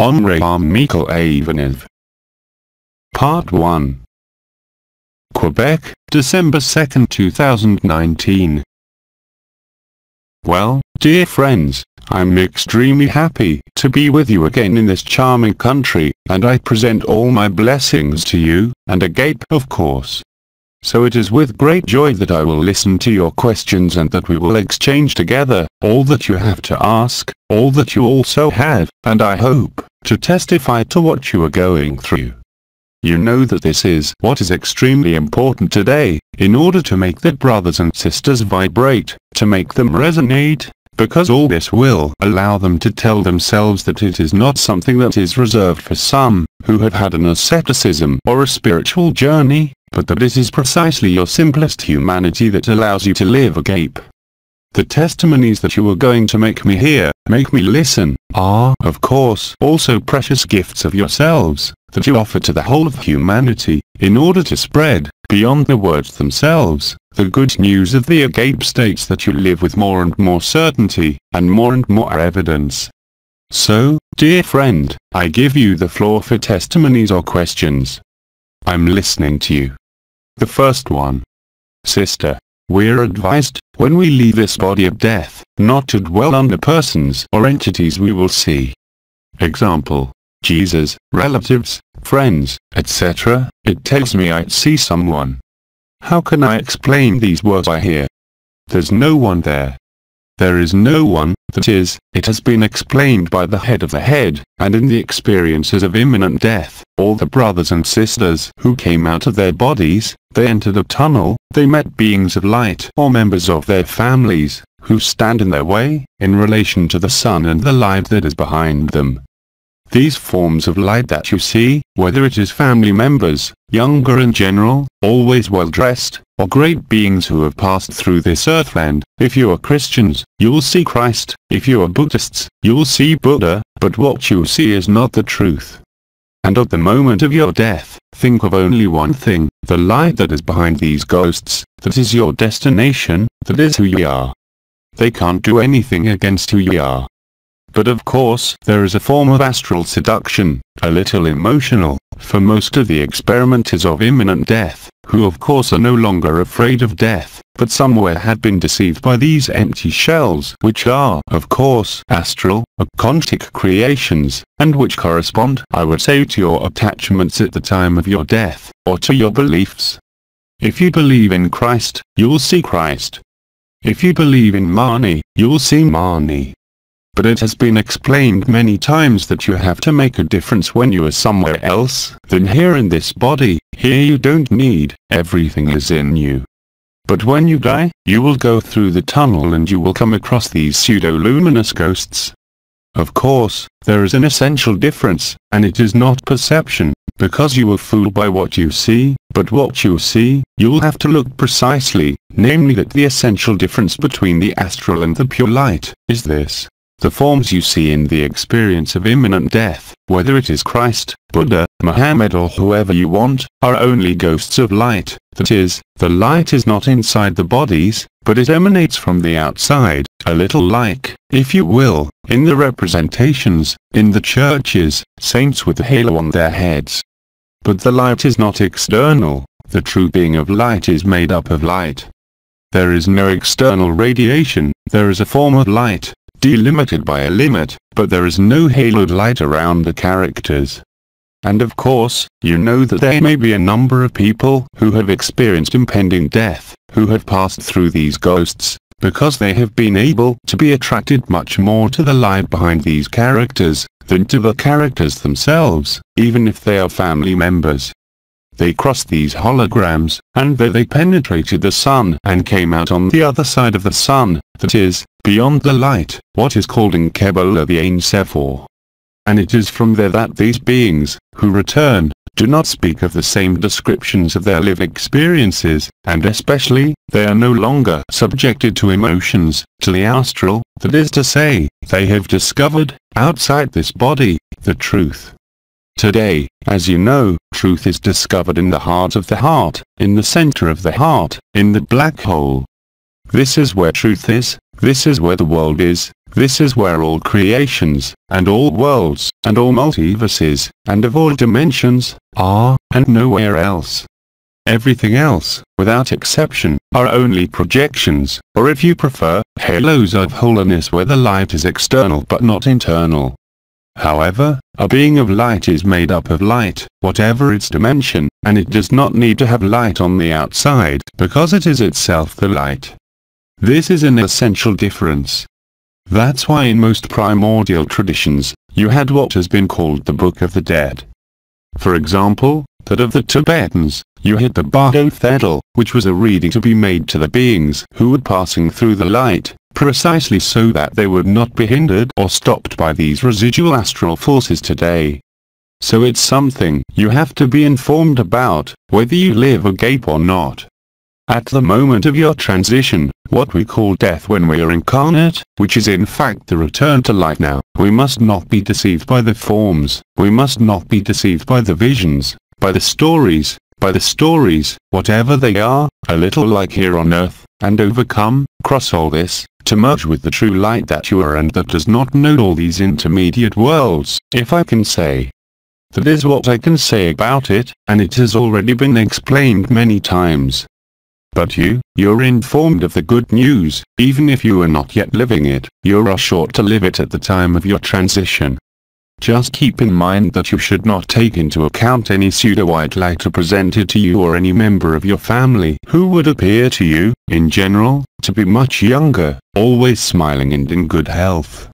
Omraam Mikhaël Aïvanhov. Part 1 Quebec, December 2, 2019 Well, dear friends, I'm extremely happy to be with you again in this charming country, and I present all my blessings to you, and agape of course. So it is with great joy that I will listen to your questions and that we will exchange together, all that you have to ask, all that you also have, and I hope, to testify to what you are going through. You know that this is what is extremely important today, in order to make the brothers and sisters vibrate, to make them resonate, because all this will allow them to tell themselves that it is not something that is reserved for some, who have had an asceticism or a spiritual journey, but that it is precisely your simplest humanity that allows you to live agape. The testimonies that you are going to make me hear, make me listen, are, of course, also precious gifts of yourselves, that you offer to the whole of humanity, in order to spread, beyond the words themselves, the good news of the agape states that you live with more and more certainty, and more and more evidence. So, dear friend, I give you the floor for testimonies or questions. I'm listening to you. The first one. Sister, we're advised, when we leave this body of death, not to dwell on the persons or entities we will see. Example, Jesus, relatives, friends, etc. It tells me I see someone. How can I explain these words I hear? There's no one there. There is no one, that is, it has been explained by the head of the head, and in the experiences of imminent death, all the brothers and sisters who came out of their bodies, they entered a tunnel, they met beings of light or members of their families, who stand in their way, in relation to the sun and the light that is behind them. These forms of light that you see, whether it is family members, younger in general, always well dressed, or great beings who have passed through this earthland, if you are Christians, you'll see Christ, if you are Buddhists, you'll see Buddha, but what you see is not the truth. And at the moment of your death, think of only one thing, the light that is behind these ghosts, that is your destination, that is who you are. They can't do anything against who you are. But of course, there is a form of astral seduction, a little emotional, for most of the experimenters of imminent death, who of course are no longer afraid of death, but somewhere had been deceived by these empty shells, which are, of course, astral, archontic creations, and which correspond, I would say, to your attachments at the time of your death, or to your beliefs. If you believe in Christ, you'll see Christ. If you believe in Mani, you'll see Mani but it has been explained many times that you have to make a difference when you are somewhere else than here in this body. Here you don't need, everything is in you. But when you die, you will go through the tunnel and you will come across these pseudo-luminous ghosts. Of course, there is an essential difference, and it is not perception, because you are fooled by what you see, but what you see, you'll have to look precisely, namely that the essential difference between the astral and the pure light, is this. The forms you see in the experience of imminent death, whether it is Christ, Buddha, Muhammad or whoever you want, are only ghosts of light. That is, the light is not inside the bodies, but it emanates from the outside, a little like, if you will, in the representations, in the churches, saints with a halo on their heads. But the light is not external, the true being of light is made up of light. There is no external radiation, there is a form of light, delimited by a limit, but there is no haloed light around the characters. And of course, you know that there may be a number of people who have experienced impending death, who have passed through these ghosts, because they have been able to be attracted much more to the light behind these characters, than to the characters themselves, even if they are family members. They crossed these holograms, and there they penetrated the sun and came out on the other side of the sun, that is, beyond the light, what is called in Kabbalah the Ein Sephor. And it is from there that these beings, who return, do not speak of the same descriptions of their live experiences, and especially, they are no longer subjected to emotions, to the astral, that is to say, they have discovered, outside this body, the truth. Today, as you know, truth is discovered in the heart of the heart, in the center of the heart, in the black hole. This is where truth is, this is where the world is, This is where all creations, and all worlds, and all multiverses, and of all dimensions, are, and nowhere else. Everything else, without exception, are only projections, or if you prefer, halos of holiness where the light is external but not internal. However, a being of light is made up of light, whatever its dimension, and it does not need to have light on the outside, because it is itself the light. This is an essential difference. That's why in most primordial traditions, you had what has been called the Book of the Dead. For example, that of the Tibetans, you had the Bardo Thodol, which was a reading to be made to the beings who were passing through the light, precisely so that they would not be hindered or stopped by these residual astral forces today. So it's something you have to be informed about, whether you live agape or not. At the moment of your transition, what we call death when we are incarnate, which is in fact the return to light now, we must not be deceived by the forms, we must not be deceived by the visions, by the stories, by the stories, whatever they are, a little like here on earth, and overcome, cross all this, to merge with the true light that you are and that does not know all these intermediate worlds, if I can say. That is what I can say about it, and it has already been explained many times. But you, you're informed of the good news, even if you are not yet living it, you are sure to live it at the time of your transition. Just keep in mind that you should not take into account any pseudo-white light presented to you or any member of your family who would appear to you, in general, to be much younger, always smiling and in good health.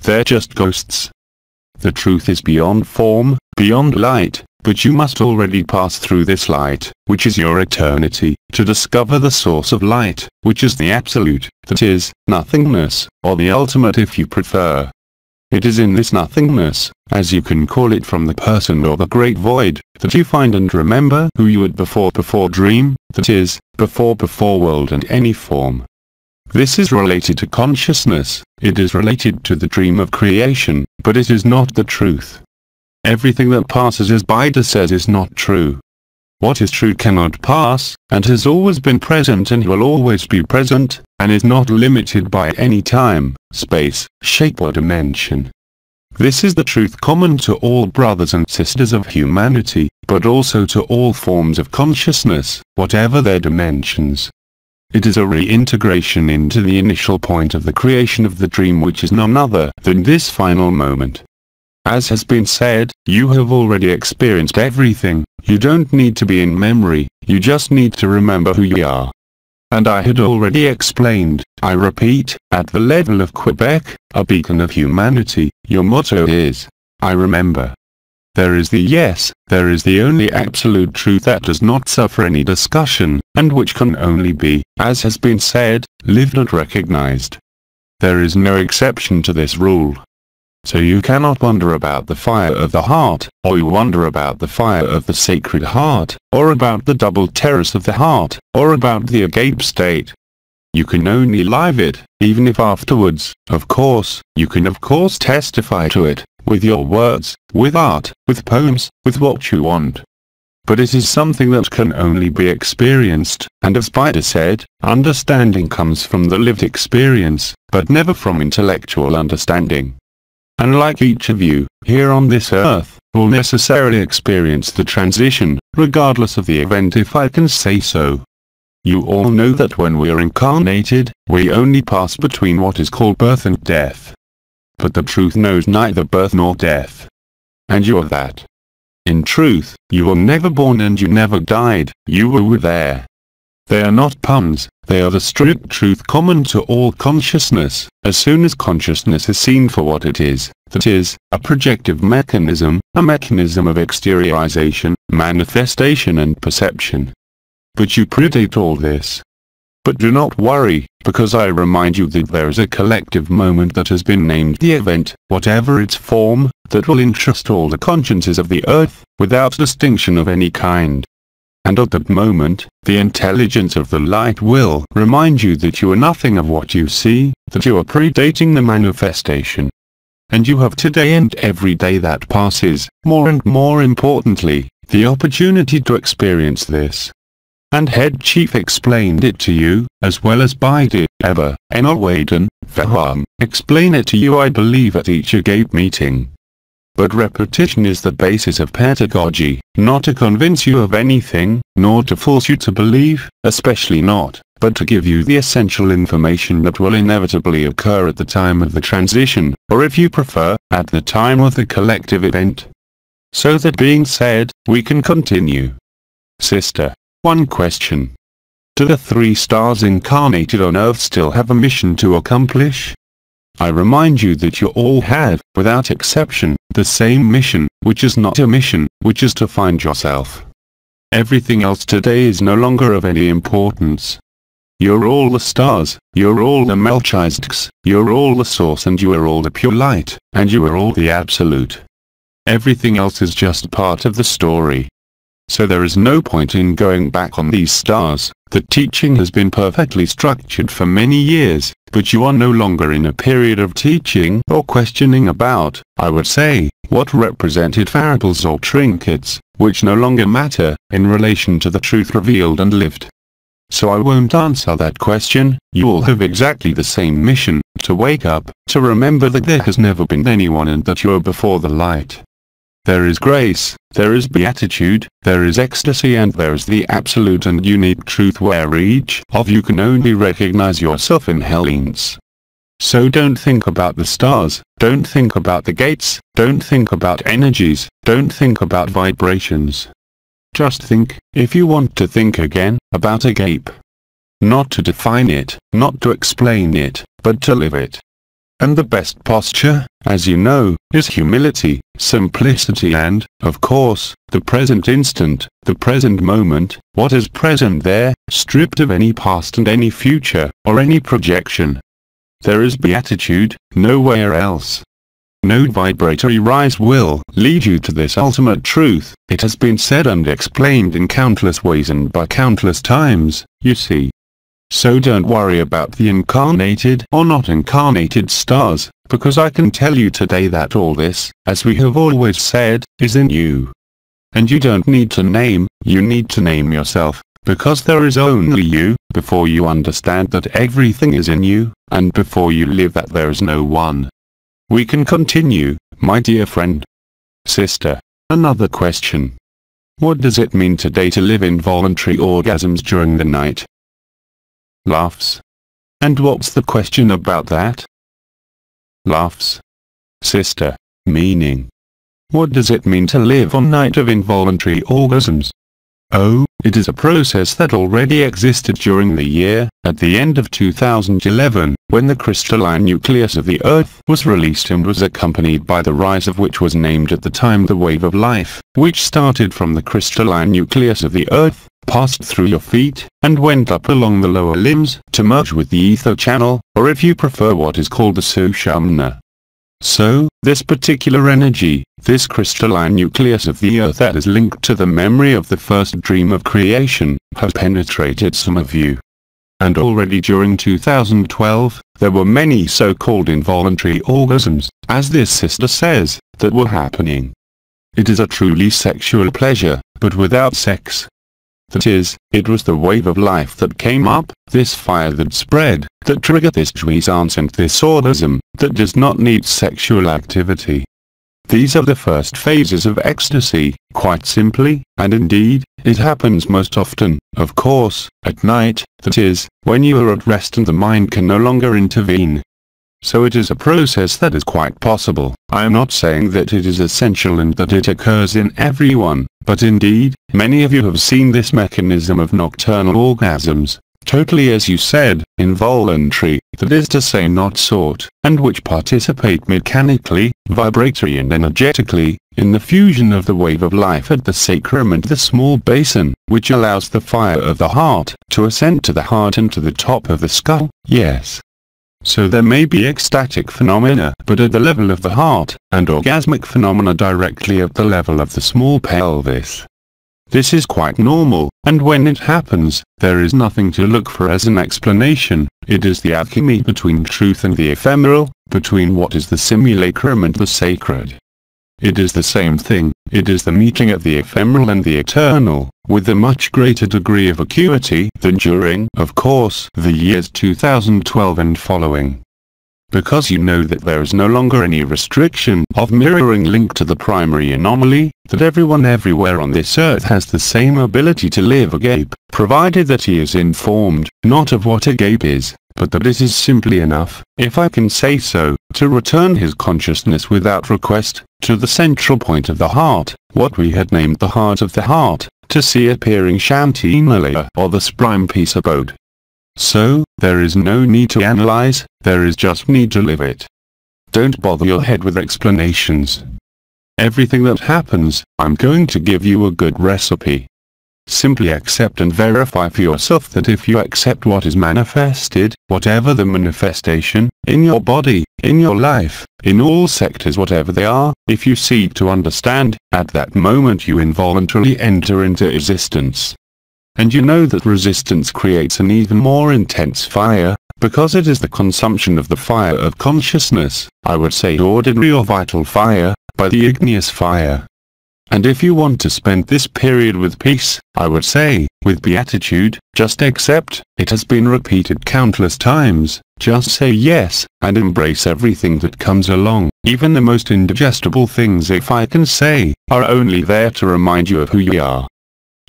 They're just ghosts. The truth is beyond form, beyond light, but you must already pass through this light, which is your eternity, to discover the source of light, which is the absolute, that is, nothingness, or the ultimate if you prefer. It is in this nothingness, as you can call it from the person or the great void, that you find and remember who you were before before dream, that is, before before world and any form. This is related to consciousness, it is related to the dream of creation, but it is not the truth. Everything that passes as Bidi says is not true. What is true cannot pass, and has always been present and will always be present, and is not limited by any time, space, shape or dimension. This is the truth common to all brothers and sisters of humanity, but also to all forms of consciousness, whatever their dimensions. It is a reintegration into the initial point of the creation of the dream which is none other than this final moment. As has been said, you have already experienced everything, you don't need to be in memory, you just need to remember who you are. And I had already explained, I repeat, at the level of Quebec, a beacon of humanity, your motto is, I remember. There is the yes, there is the only absolute truth that does not suffer any discussion, and which can only be, as has been said, lived and recognized. There is no exception to this rule. So you cannot wonder about the fire of the heart, or you wonder about the fire of the sacred heart, or about the double terrace of the heart, or about the agape state. You can only live it, even if afterwards, of course, you can of course testify to it, with your words, with art, with poems, with what you want. But it is something that can only be experienced, and as Bidi said, understanding comes from the lived experience, but never from intellectual understanding. Unlike each of you, here on this earth, will necessarily experience the transition, regardless of the event if I can say so. You all know that when we are incarnated, we only pass between what is called birth and death. But the truth knows neither birth nor death. And you are that. In truth, you were never born and you never died, you were there. They are not puns, they are the strict truth common to all consciousness, as soon as consciousness is seen for what it is, that is, a projective mechanism, a mechanism of exteriorization, manifestation and perception. But you predate all this. But do not worry, because I remind you that there is a collective moment that has been named the event, whatever its form, that will interest all the consciences of the earth, without distinction of any kind and at that moment, the intelligence of the light will remind you that you are nothing of what you see, that you are predating the manifestation. And you have today and every day that passes, more and more importantly, the opportunity to experience this. and head chief explained it to you, as well as Bidi, Eber, Enolwaden, Faham, explain it to you I believe at each agape meeting. But repetition is the basis of pedagogy, not to convince you of anything, nor to force you to believe, especially not, but to give you the essential information that will inevitably occur at the time of the transition, or if you prefer, at the time of the collective event. So that being said, we can continue. Sister, one question. Do the three stars incarnated on Earth still have a mission to accomplish? I remind you that you all have, without exception, the same mission, which is not a mission, which is to find yourself. Everything else today is no longer of any importance. You're all the stars, you're all the Melchizedeks, you're all the source and you are all the pure light, and you are all the absolute. Everything else is just part of the story. So there is no point in going back on these stars, the teaching has been perfectly structured for many years, but you are no longer in a period of teaching or questioning about, I would say, what represented variables or trinkets, which no longer matter, in relation to the truth revealed and lived. So I won't answer that question, you all have exactly the same mission, to wake up, to remember that there has never been anyone and that you are before the light. There is grace, there is beatitude, there is ecstasy and there is the absolute and unique truth where each of you can only recognize yourself in Hellenes. So don't think about the stars, don't think about the gates, don't think about energies, don't think about vibrations. Just think, if you want to think again, about a agape. Not to define it, not to explain it, but to live it. And the best posture, as you know, is humility, simplicity and, of course, the present instant, the present moment, what is present there, stripped of any past and any future, or any projection. There is beatitude, nowhere else. No vibratory rise will lead you to this ultimate truth, it has been said and explained in countless ways and by countless times, you see. So don't worry about the incarnated or not incarnated stars, because I can tell you today that all this, as we have always said, is in you. And you don't need to name, you need to name yourself, because there is only you, before you understand that everything is in you, and before you live that there is no one. We can continue, my dear friend. Sister, another question. What does it mean today to live in voluntary orgasms during the night? Laughs. And what's the question about that? Laughs. Sister, meaning. What does it mean to live on night of involuntary orgasms? Oh, it is a process that already existed during the year, at the end of 2011, when the crystalline nucleus of the Earth was released and was accompanied by the rise of which was named at the time the wave of life, which started from the crystalline nucleus of the Earth, passed through your feet, and went up along the lower limbs to merge with the ether channel, or if you prefer what is called the Sushumna. So, this particular energy, this crystalline nucleus of the earth that is linked to the memory of the first dream of creation, has penetrated some of you. And already during 2012, there were many so-called involuntary orgasms, as this sister says, that were happening. It is a truly sexual pleasure, but without sex. That is, it was the wave of life that came up, this fire that spread, that triggered this jouissance and this orgasm, that does not need sexual activity. These are the first phases of ecstasy, quite simply, and indeed, it happens most often, of course, at night, that is, when you are at rest and the mind can no longer intervene. So it is a process that is quite possible. I am not saying that it is essential and that it occurs in everyone, but indeed, many of you have seen this mechanism of nocturnal orgasms, totally as you said, involuntary, that is to say not sought, and which participate mechanically, vibratory and energetically, in the fusion of the wave of life at the sacrum and the small basin, which allows the fire of the heart to ascend to the heart and to the top of the skull, yes, so there may be ecstatic phenomena but at the level of the heart, and orgasmic phenomena directly at the level of the small pelvis. This is quite normal, and when it happens, there is nothing to look for as an explanation, it is the alchemy between truth and the ephemeral, between what is the simulacrum and the sacred. It is the same thing, it is the meeting of the ephemeral and the eternal, with a much greater degree of acuity than during, of course, the years 2012 and following. Because you know that there is no longer any restriction of mirroring link to the primary anomaly, that everyone everywhere on this earth has the same ability to live agape, provided that he is informed, not of what agape is, but that it is simply enough, if I can say so, to return his consciousness without request, to the central point of the heart, what we had named the heart of the heart, to see appearing Shantinilaya or the supreme peace abode. So, there is no need to analyze, there is just need to live it. Don't bother your head with explanations. Everything that happens, I'm going to give you a good recipe. Simply accept and verify for yourself that if you accept what is manifested, whatever the manifestation, in your body, in your life, in all sectors whatever they are, if you seek to understand, at that moment you involuntarily enter into existence. And you know that resistance creates an even more intense fire, because it is the consumption of the fire of consciousness, I would say ordinary or vital fire, by the igneous fire. And if you want to spend this period with peace, I would say, with beatitude, just accept, it has been repeated countless times, just say yes, and embrace everything that comes along, even the most indigestible things if I can say, are only there to remind you of who you are.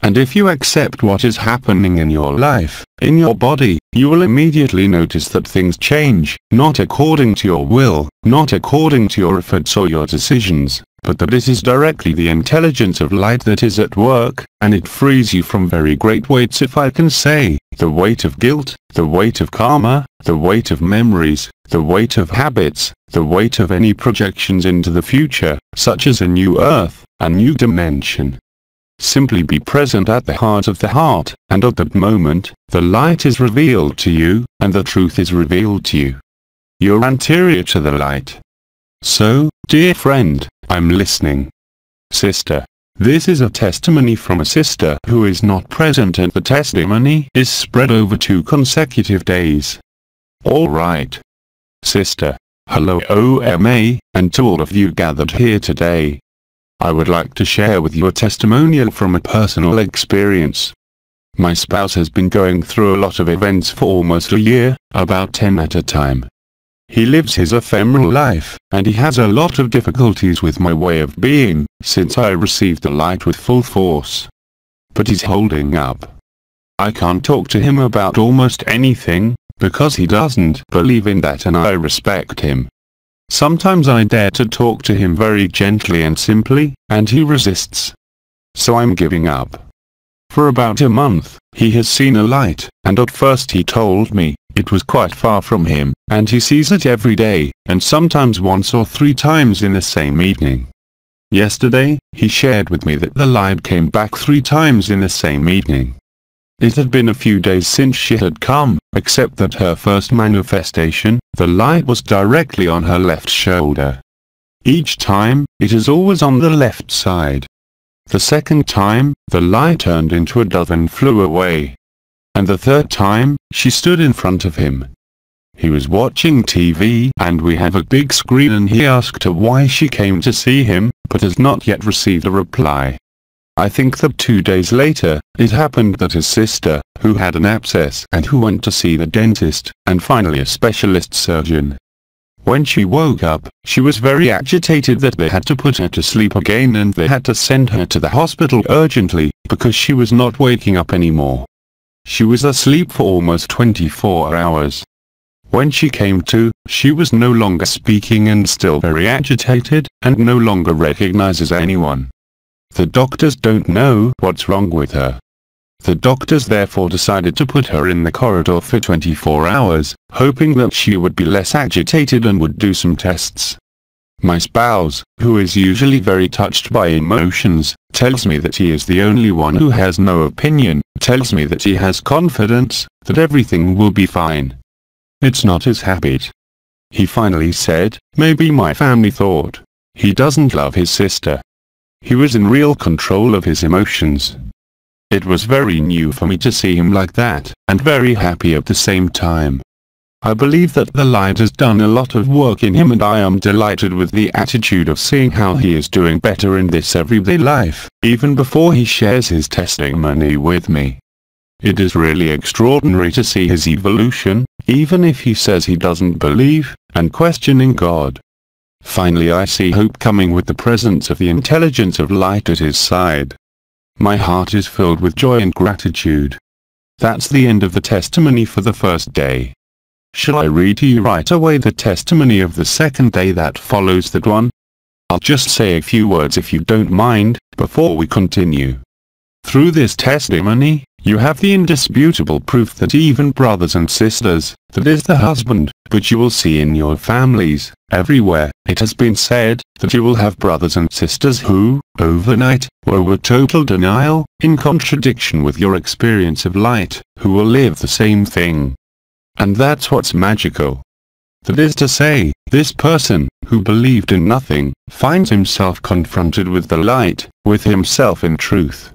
And if you accept what is happening in your life, in your body, you will immediately notice that things change, not according to your will, not according to your efforts or your decisions, but that it is directly the intelligence of light that is at work, and it frees you from very great weights if I can say, the weight of guilt, the weight of karma, the weight of memories, the weight of habits, the weight of any projections into the future, such as a new earth, a new dimension, Simply be present at the heart of the heart, and at that moment, the light is revealed to you, and the truth is revealed to you. You're anterior to the light. So, dear friend, I'm listening. Sister, this is a testimony from a sister who is not present and the testimony is spread over two consecutive days. Alright. Sister, hello OMA, and to all of you gathered here today. I would like to share with you a testimonial from a personal experience. My spouse has been going through a lot of events for almost a year, about 10 at a time. He lives his ephemeral life, and he has a lot of difficulties with my way of being, since I received the light with full force. But he's holding up. I can't talk to him about almost anything, because he doesn't believe in that and I respect him. Sometimes I dare to talk to him very gently and simply, and he resists. So I'm giving up. For about a month, he has seen a light, and at first he told me, it was quite far from him, and he sees it every day, and sometimes once or three times in the same evening. Yesterday, he shared with me that the light came back three times in the same evening. It had been a few days since she had come, except that her first manifestation, the light was directly on her left shoulder. Each time, it is always on the left side. The second time, the light turned into a dove and flew away. And the third time, she stood in front of him. He was watching TV and we have a big screen and he asked her why she came to see him, but has not yet received a reply. I think that two days later, it happened that his sister, who had an abscess and who went to see the dentist, and finally a specialist surgeon. When she woke up, she was very agitated that they had to put her to sleep again and they had to send her to the hospital urgently, because she was not waking up anymore. She was asleep for almost 24 hours. When she came to, she was no longer speaking and still very agitated, and no longer recognizes anyone. The doctors don't know what's wrong with her. The doctors therefore decided to put her in the corridor for 24 hours, hoping that she would be less agitated and would do some tests. My spouse, who is usually very touched by emotions, tells me that he is the only one who has no opinion, tells me that he has confidence, that everything will be fine. It's not his habit. He finally said, maybe my family thought. He doesn't love his sister. He was in real control of his emotions. It was very new for me to see him like that, and very happy at the same time. I believe that the light has done a lot of work in him and I am delighted with the attitude of seeing how he is doing better in this everyday life, even before he shares his testimony with me. It is really extraordinary to see his evolution, even if he says he doesn't believe, and questioning God. Finally I see hope coming with the presence of the intelligence of light at his side. My heart is filled with joy and gratitude. That's the end of the testimony for the first day. Shall I read to you right away the testimony of the second day that follows that one? I'll just say a few words if you don't mind, before we continue. Through this testimony, you have the indisputable proof that even brothers and sisters, that is the husband, but you will see in your families, everywhere, it has been said, that you will have brothers and sisters who, overnight, were with total denial, in contradiction with your experience of light, who will live the same thing. And that's what's magical. That is to say, this person, who believed in nothing, finds himself confronted with the light, with himself in truth.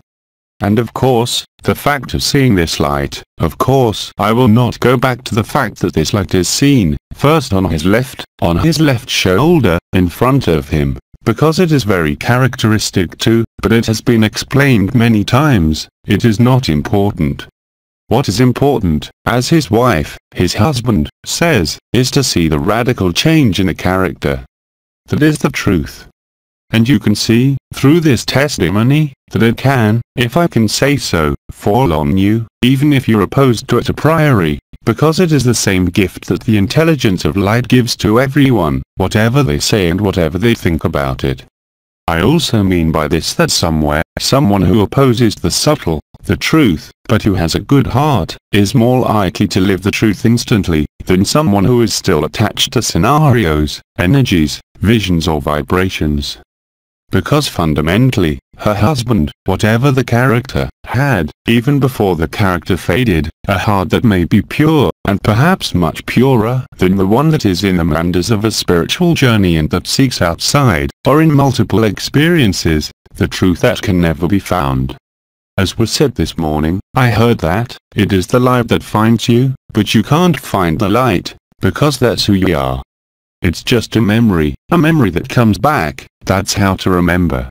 And of course, the fact of seeing this light, of course, I will not go back to the fact that this light is seen, first on his left, on his left shoulder, in front of him, because it is very characteristic too, but it has been explained many times, it is not important. What is important, as his wife, his husband, says, is to see the radical change in a character. That is the truth. And you can see, through this testimony, that it can, if I can say so, fall on you, even if you're opposed to it a priori, because it is the same gift that the intelligence of light gives to everyone, whatever they say and whatever they think about it. I also mean by this that somewhere, someone who opposes the subtle, the truth, but who has a good heart, is more likely to live the truth instantly, than someone who is still attached to scenarios, energies, visions or vibrations because fundamentally, her husband, whatever the character, had, even before the character faded, a heart that may be pure, and perhaps much purer than the one that is in the manders of a spiritual journey and that seeks outside, or in multiple experiences, the truth that can never be found. As was said this morning, I heard that, it is the light that finds you, but you can't find the light, because that's who you are. It's just a memory, a memory that comes back, that's how to remember.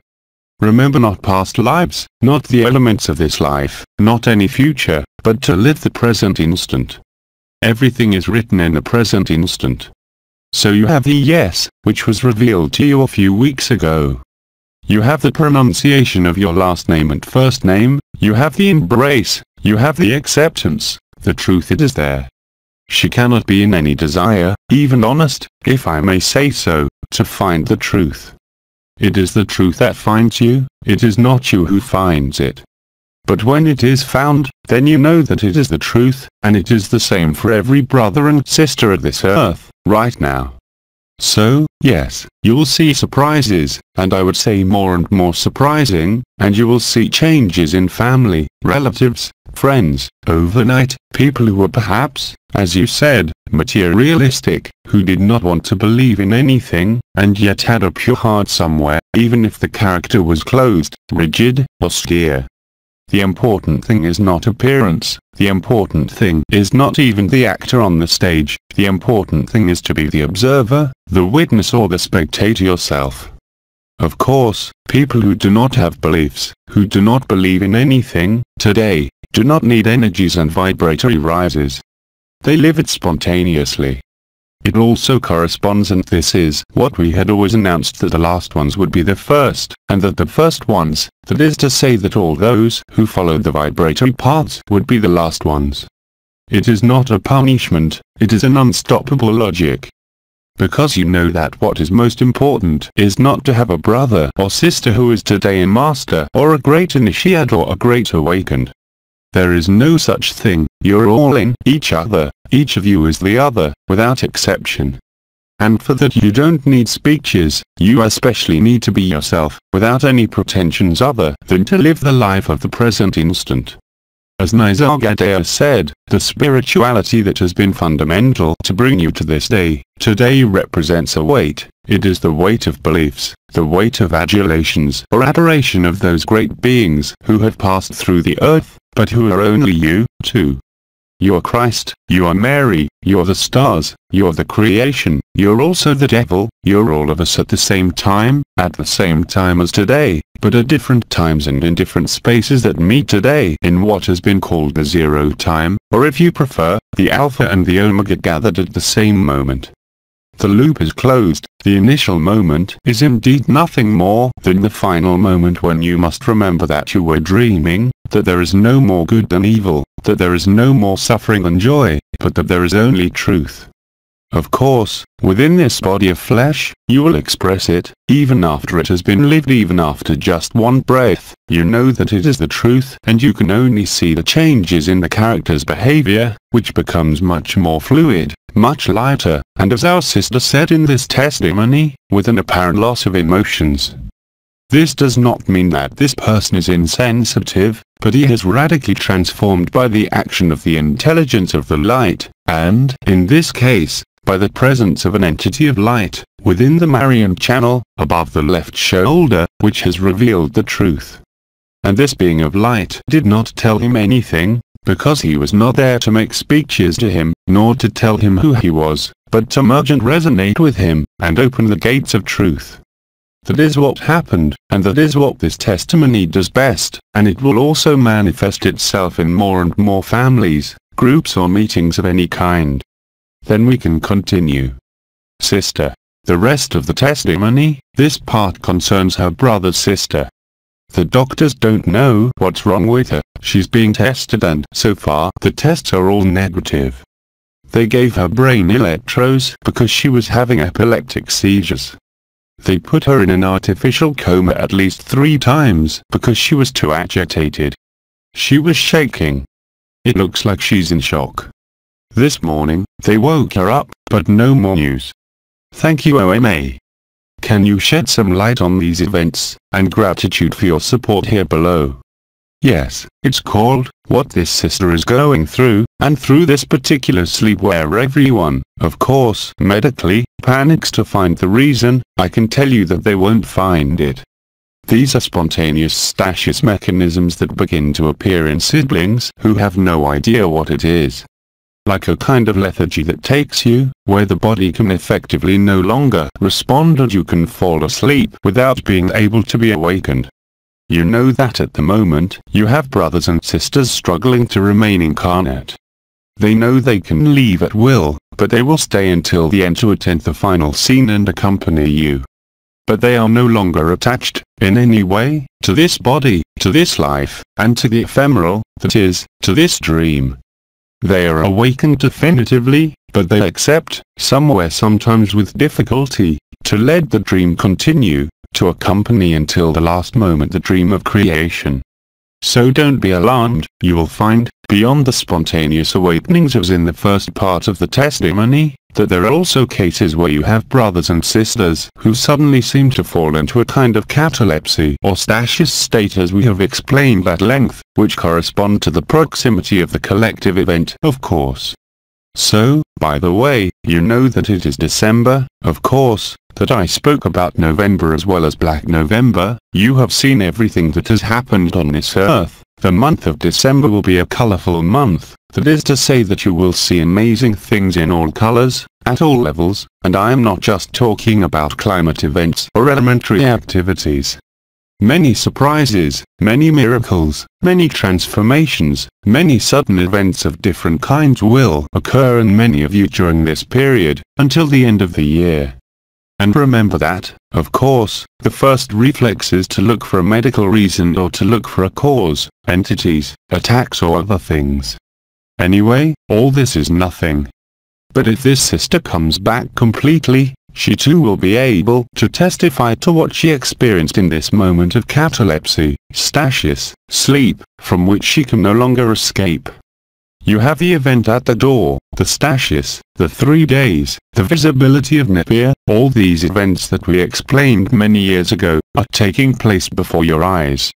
Remember not past lives, not the elements of this life, not any future, but to live the present instant. Everything is written in the present instant. So you have the yes, which was revealed to you a few weeks ago. You have the pronunciation of your last name and first name, you have the embrace, you have the acceptance, the truth it is there. She cannot be in any desire, even honest, if I may say so, to find the truth. It is the truth that finds you, it is not you who finds it. But when it is found, then you know that it is the truth, and it is the same for every brother and sister of this earth, right now. So, yes, you will see surprises, and I would say more and more surprising, and you will see changes in family, relatives, friends, overnight, people who were perhaps, as you said, materialistic, who did not want to believe in anything, and yet had a pure heart somewhere, even if the character was closed, rigid, austere. The important thing is not appearance, the important thing is not even the actor on the stage, the important thing is to be the observer, the witness or the spectator yourself. Of course, people who do not have beliefs, who do not believe in anything, today, do not need energies and vibratory rises. They live it spontaneously. It also corresponds and this is what we had always announced that the last ones would be the first, and that the first ones, that is to say that all those who followed the vibratory paths would be the last ones. It is not a punishment, it is an unstoppable logic. Because you know that what is most important is not to have a brother or sister who is today a master or a great initiate or a great awakened. There is no such thing, you're all in each other, each of you is the other, without exception. And for that you don't need speeches, you especially need to be yourself, without any pretensions other than to live the life of the present instant. As Nisargadatta said, the spirituality that has been fundamental to bring you to this day, today represents a weight, it is the weight of beliefs, the weight of adulations or adoration of those great beings who have passed through the earth, but who are only you, too. you're Christ, you are Mary, you're the stars, you're the creation, you're also the devil, you're all of us at the same time, at the same time as today, but at different times and in different spaces that meet today in what has been called the zero time, or if you prefer, the alpha and the omega gathered at the same moment. The loop is closed, the initial moment is indeed nothing more than the final moment when you must remember that you were dreaming, that there is no more good than evil, that there is no more suffering than joy, but that there is only truth. Of course, within this body of flesh, you will express it, even after it has been lived even after just one breath, you know that it is the truth and you can only see the changes in the character's behavior, which becomes much more fluid, much lighter, and as our sister said in this testimony, with an apparent loss of emotions. This does not mean that this person is insensitive, but he is radically transformed by the action of the intelligence of the light, and, in this case, by the presence of an entity of light, within the Marian channel, above the left shoulder, which has revealed the truth. And this being of light did not tell him anything, because he was not there to make speeches to him, nor to tell him who he was, but to merge and resonate with him, and open the gates of truth. That is what happened, and that is what this testimony does best, and it will also manifest itself in more and more families, groups or meetings of any kind. Then we can continue. Sister. The rest of the testimony, this part concerns her brother's sister. The doctors don't know what's wrong with her, she's being tested and so far the tests are all negative. They gave her brain electrodes because she was having epileptic seizures. They put her in an artificial coma at least three times because she was too agitated. She was shaking. It looks like she's in shock. This morning, they woke her up, but no more news. Thank you OMA. Can you shed some light on these events, and gratitude for your support here below? Yes, it's called, What This Sister Is Going Through, and through this particular sleep where everyone, of course, medically, panics to find the reason, I can tell you that they won't find it. These are spontaneous stasis mechanisms that begin to appear in siblings who have no idea what it is like a kind of lethargy that takes you, where the body can effectively no longer respond and you can fall asleep without being able to be awakened. You know that at the moment, you have brothers and sisters struggling to remain incarnate. They know they can leave at will, but they will stay until the end to attend the final scene and accompany you. But they are no longer attached, in any way, to this body, to this life, and to the ephemeral, that is, to this dream, they are awakened definitively, but they accept, somewhere sometimes with difficulty, to let the dream continue, to accompany until the last moment the dream of creation. So don't be alarmed, you will find, beyond the spontaneous awakenings as in the first part of the testimony, that there are also cases where you have brothers and sisters who suddenly seem to fall into a kind of catalepsy or stasis state as we have explained at length, which correspond to the proximity of the collective event, of course. So, by the way, you know that it is December, of course, that I spoke about November as well as Black November, you have seen everything that has happened on this earth. The month of December will be a colorful month, that is to say that you will see amazing things in all colors, at all levels, and I am not just talking about climate events or elementary activities. Many surprises, many miracles, many transformations, many sudden events of different kinds will occur in many of you during this period, until the end of the year. And remember that, of course, the first reflex is to look for a medical reason or to look for a cause, entities, attacks or other things. Anyway, all this is nothing. But if this sister comes back completely, she too will be able to testify to what she experienced in this moment of catalepsy, stasis, sleep, from which she can no longer escape. You have the event at the door, the stasis, the three days, the visibility of Napier, all these events that we explained many years ago, are taking place before your eyes.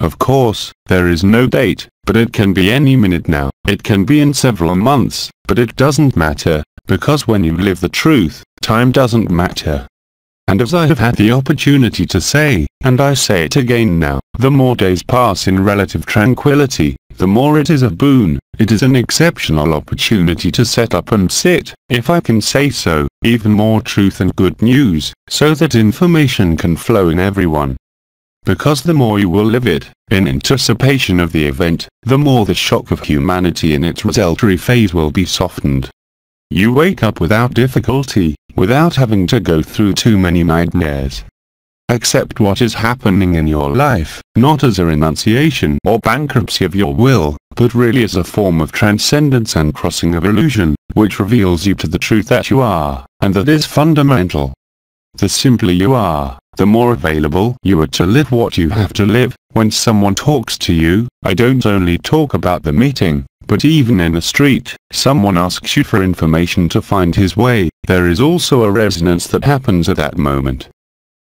Of course, there is no date, but it can be any minute now, it can be in several months, but it doesn't matter, because when you live the truth, time doesn't matter. And as I have had the opportunity to say, and I say it again now, the more days pass in relative tranquility, the more it is a boon, It is an exceptional opportunity to set up and sit, if I can say so, even more truth and good news, so that information can flow in everyone. Because the more you will live it, in anticipation of the event, the more the shock of humanity in its resultary phase will be softened. You wake up without difficulty, without having to go through too many nightmares. Accept what is happening in your life, not as a renunciation or bankruptcy of your will, but really as a form of transcendence and crossing of illusion, which reveals you to the truth that you are, and that is fundamental. The simpler you are, the more available you are to live what you have to live. When someone talks to you, I don't only talk about the meeting, but even in the street, someone asks you for information to find his way, there is also a resonance that happens at that moment.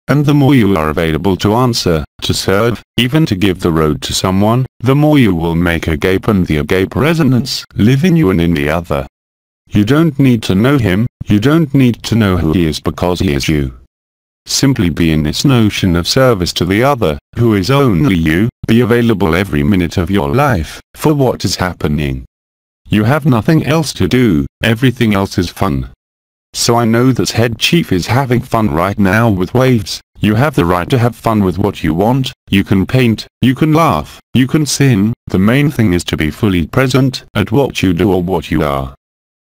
And the more you are available to answer, to serve, even to give the road to someone, the more you will make agape and the agape resonance live in you and in the other. You don't need to know him, you don't need to know who he is because he is you. Simply be in this notion of service to the other, who is only you, be available every minute of your life, for what is happening. You have nothing else to do, everything else is fun. So I know that head chief is having fun right now with waves. You have the right to have fun with what you want, you can paint, you can laugh, you can sin, the main thing is to be fully present at what you do or what you are.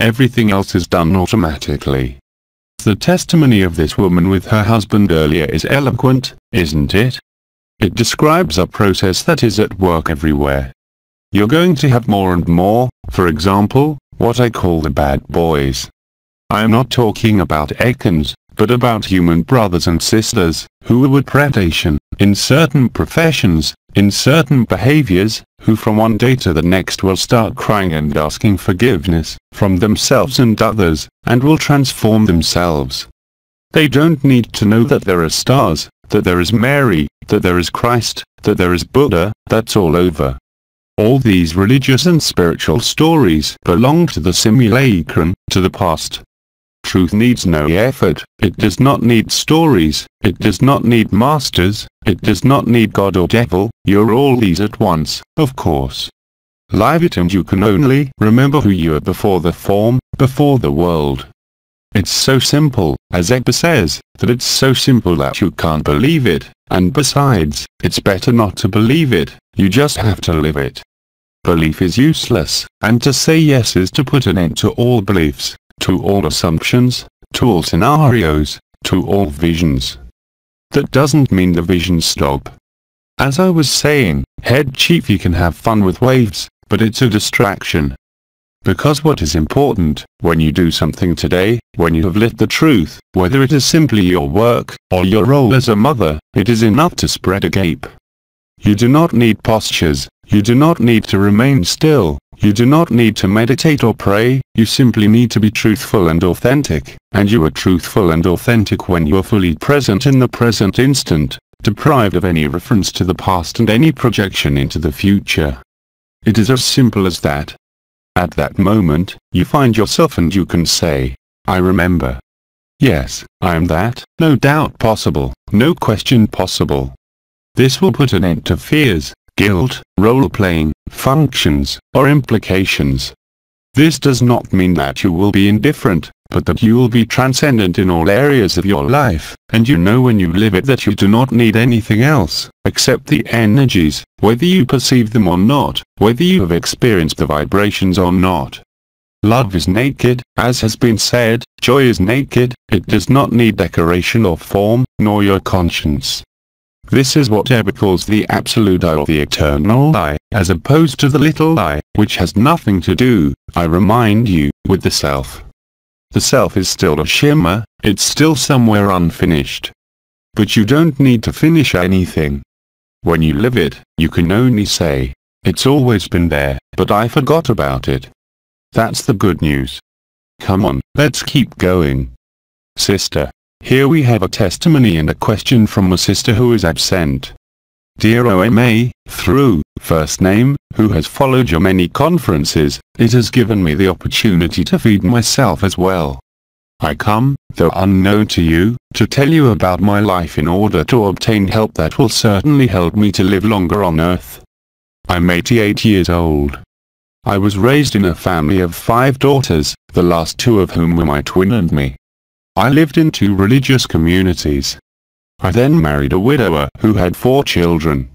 Everything else is done automatically. The testimony of this woman with her husband earlier is eloquent, isn't it? It describes a process that is at work everywhere. You're going to have more and more, for example, what I call the bad boys, I am not talking about archons, but about human brothers and sisters, who would predation, in certain professions, in certain behaviors, who from one day to the next will start crying and asking forgiveness, from themselves and others, and will transform themselves. They don't need to know that there are stars, that there is Mary, that there is Christ, that there is Buddha, that's all over. All these religious and spiritual stories belong to the simulacrum, to the past, Truth needs no effort, it does not need stories, it does not need masters, it does not need God or devil, you're all these at once, of course. Live it and you can only remember who you are before the form, before the world. It's so simple, as Eckhart says, that it's so simple that you can't believe it, and besides, it's better not to believe it, you just have to live it. Belief is useless, and to say yes is to put an end to all beliefs, to all assumptions, to all scenarios, to all visions. That doesn't mean the visions stop. As I was saying, head chief you can have fun with waves, but it's a distraction. Because what is important, when you do something today, when you have lit the truth, whether it is simply your work, or your role as a mother, it is enough to spread agape. You do not need postures, you do not need to remain still, you do not need to meditate or pray, you simply need to be truthful and authentic, and you are truthful and authentic when you are fully present in the present instant, deprived of any reference to the past and any projection into the future. It is as simple as that. At that moment, you find yourself and you can say, I remember. Yes, I am that, no doubt possible, no question possible. This will put an end to fears, guilt, role-playing, functions, or implications. This does not mean that you will be indifferent, but that you will be transcendent in all areas of your life, and you know when you live it that you do not need anything else, except the energies, whether you perceive them or not, whether you have experienced the vibrations or not. Love is naked, as has been said, joy is naked, it does not need decoration or form, nor your conscience. This is what Eber calls the absolute I or the eternal I, as opposed to the little I, which has nothing to do, I remind you, with the self. The self is still a shimmer, it's still somewhere unfinished. But you don't need to finish anything. When you live it, you can only say, it's always been there, but I forgot about it. That's the good news. Come on, let's keep going. Sister. Here we have a testimony and a question from a sister who is absent. Dear OMA, through first name, who has followed your many conferences, it has given me the opportunity to feed myself as well. I come, though unknown to you, to tell you about my life in order to obtain help that will certainly help me to live longer on earth. I'm 88 years old. I was raised in a family of five daughters, the last two of whom were my twin and me. I lived in two religious communities. I then married a widower who had four children.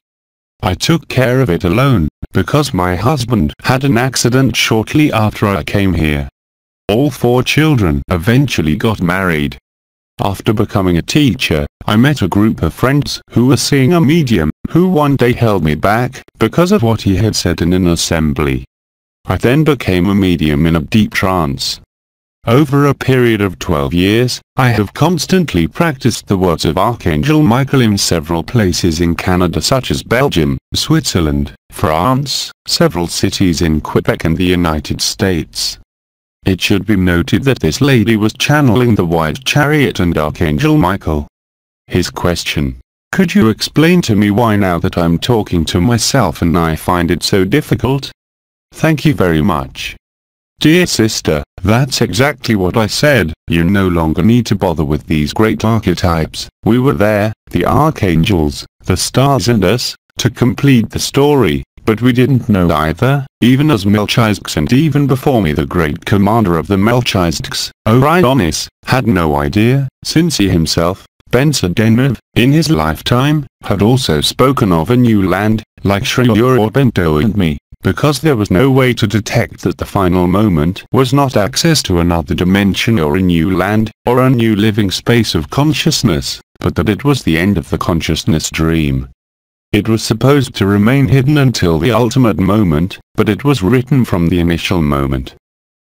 I took care of it alone, because my husband had an accident shortly after I came here. All four children eventually got married. After becoming a teacher, I met a group of friends who were seeing a medium, who one day held me back, because of what he had said in an assembly. I then became a medium in a deep trance. Over a period of 12 years, I have constantly practiced the words of Archangel Michael in several places in Canada such as Belgium, Switzerland, France, several cities in Quebec and the United States. It should be noted that this lady was channeling the White Chariot and Archangel Michael. His question, could you explain to me why now that I'm talking to myself and I find it so difficult? Thank you very much. Dear sister, that's exactly what I said, you no longer need to bother with these great archetypes, we were there, the archangels, the stars and us, to complete the story, but we didn't know either, even as Melchizedek and even before me the great commander of the Melchizedeks, Orionis, had no idea, since he himself, Ben Denov, in his lifetime, had also spoken of a new land, like Sri Aurobindo and me, because there was no way to detect that the final moment was not access to another dimension or a new land, or a new living space of consciousness, but that it was the end of the consciousness dream. It was supposed to remain hidden until the ultimate moment, but it was written from the initial moment.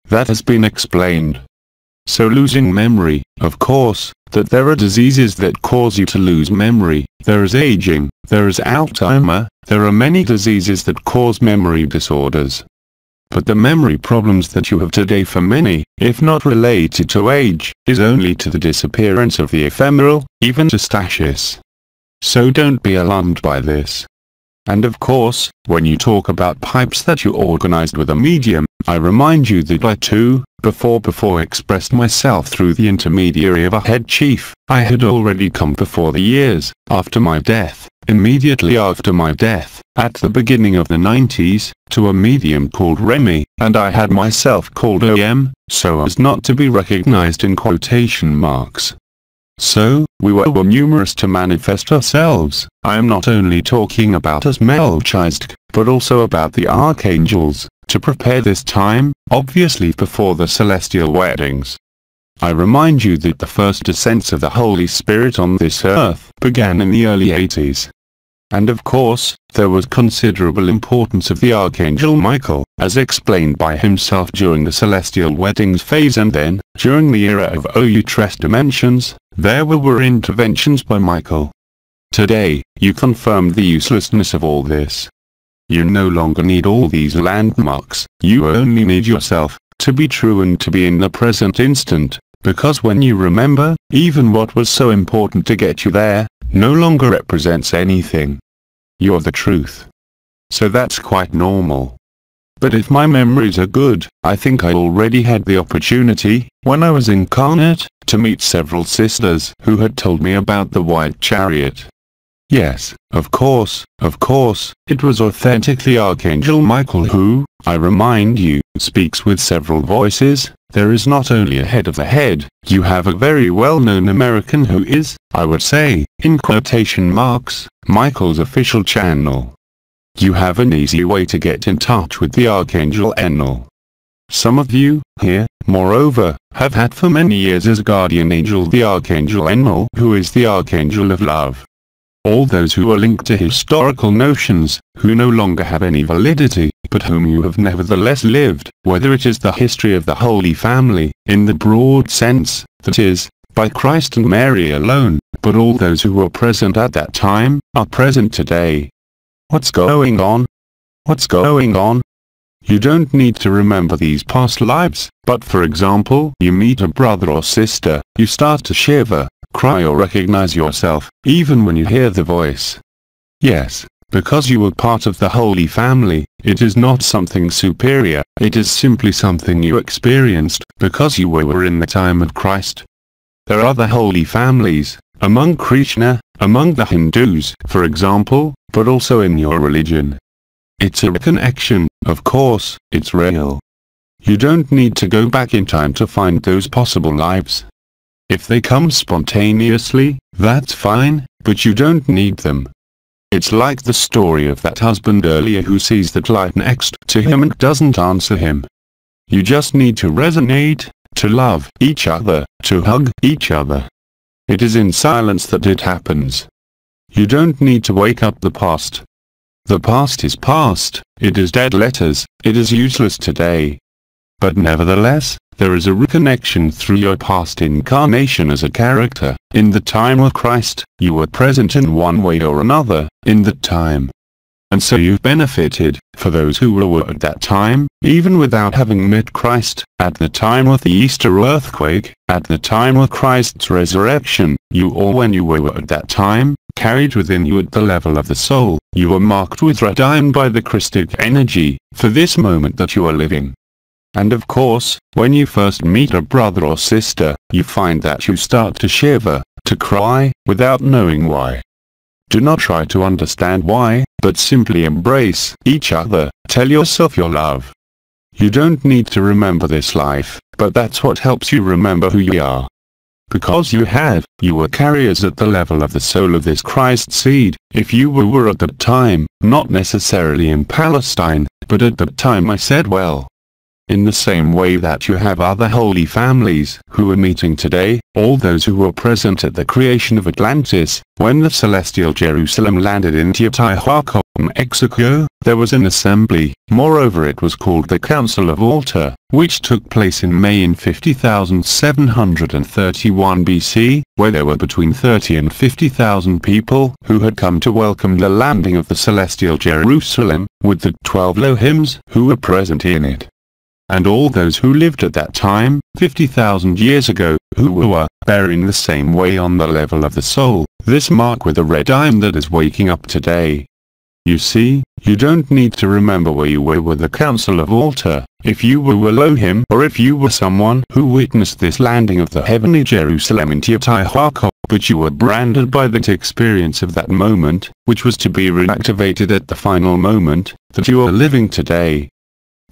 That has been explained. So losing memory, of course, that there are diseases that cause you to lose memory, there is aging, there is Alzheimer, there are many diseases that cause memory disorders. But the memory problems that you have today for many, if not related to age, is only to the disappearance of the ephemeral, even to stasis. So don't be alarmed by this. And of course, when you talk about pipes that you organized with a medium, I remind you that I too, before before expressed myself through the intermediary of a head chief, I had already come before the years, after my death, immediately after my death, at the beginning of the 90s, to a medium called Remy, and I had myself called OM, so as not to be recognized in quotation marks. So, we were, were numerous to manifest ourselves. I am not only talking about us Melchizedek, but also about the archangels, to prepare this time, obviously before the celestial weddings. I remind you that the first descents of the Holy Spirit on this earth began in the early 80s. And of course, there was considerable importance of the Archangel Michael, as explained by himself during the celestial weddings phase and then, during the era of Outre dimensions, there were interventions by Michael. Today, you confirmed the uselessness of all this. You no longer need all these landmarks, you only need yourself, to be true and to be in the present instant, because when you remember, even what was so important to get you there, no longer represents anything. You're the truth. So that's quite normal. But if my memories are good, I think I already had the opportunity, when I was incarnate, to meet several sisters who had told me about the white chariot. Yes, of course, of course, it was authentically Archangel Michael who, I remind you, speaks with several voices, there is not only a head of the head, you have a very well-known American who is, I would say, in quotation marks, Michael's official channel. You have an easy way to get in touch with the Archangel Anael. Some of you, here, moreover, have had for many years as guardian angel the Archangel Anael who is the Archangel of Love all those who are linked to historical notions, who no longer have any validity, but whom you have nevertheless lived, whether it is the history of the Holy Family, in the broad sense, that is, by Christ and Mary alone, but all those who were present at that time, are present today. What's going on? What's going on? You don't need to remember these past lives, but for example, you meet a brother or sister, you start to shiver, cry or recognize yourself, even when you hear the voice. Yes, because you were part of the Holy Family, it is not something superior, it is simply something you experienced, because you were in the time of Christ. There are the Holy Families, among Krishna, among the Hindus, for example, but also in your religion. It's a connection, of course, it's real. You don't need to go back in time to find those possible lives. If they come spontaneously, that's fine, but you don't need them. It's like the story of that husband earlier who sees that light next to him and doesn't answer him. You just need to resonate, to love each other, to hug each other. It is in silence that it happens. You don't need to wake up the past. The past is past, it is dead letters, it is useless today. But nevertheless, there is a reconnection through your past incarnation as a character. In the time of Christ, you were present in one way or another, in that time. And so you've benefited, for those who were at that time, even without having met Christ, at the time of the Easter earthquake, at the time of Christ's resurrection, you or when you were at that time, carried within you at the level of the soul, you were marked with red iron by the Christic energy, for this moment that you are living. And of course, when you first meet a brother or sister, you find that you start to shiver, to cry, without knowing why. Do not try to understand why, but simply embrace each other, tell yourself your love. You don't need to remember this life, but that's what helps you remember who you are. Because you have, you were carriers at the level of the soul of this Christ seed, if you were, were at that time, not necessarily in Palestine, but at that time I said well. In the same way that you have other holy families who are meeting today, all those who were present at the creation of Atlantis, when the celestial Jerusalem landed in Teotihuacan, Mexico, there was an assembly, moreover it was called the Council of Altar, which took place in May in 50,731 BC, where there were between 30 and 50,000 people who had come to welcome the landing of the celestial Jerusalem, with the 12 Lohims who were present in it and all those who lived at that time, 50,000 years ago, who were, bearing the same way on the level of the soul, this mark with a red iron that is waking up today. You see, you don't need to remember where you were with the Council of Altar, if you were Elohim or if you were someone who witnessed this landing of the heavenly Jerusalem in Teotihuacan, but you were branded by that experience of that moment, which was to be reactivated at the final moment, that you are living today.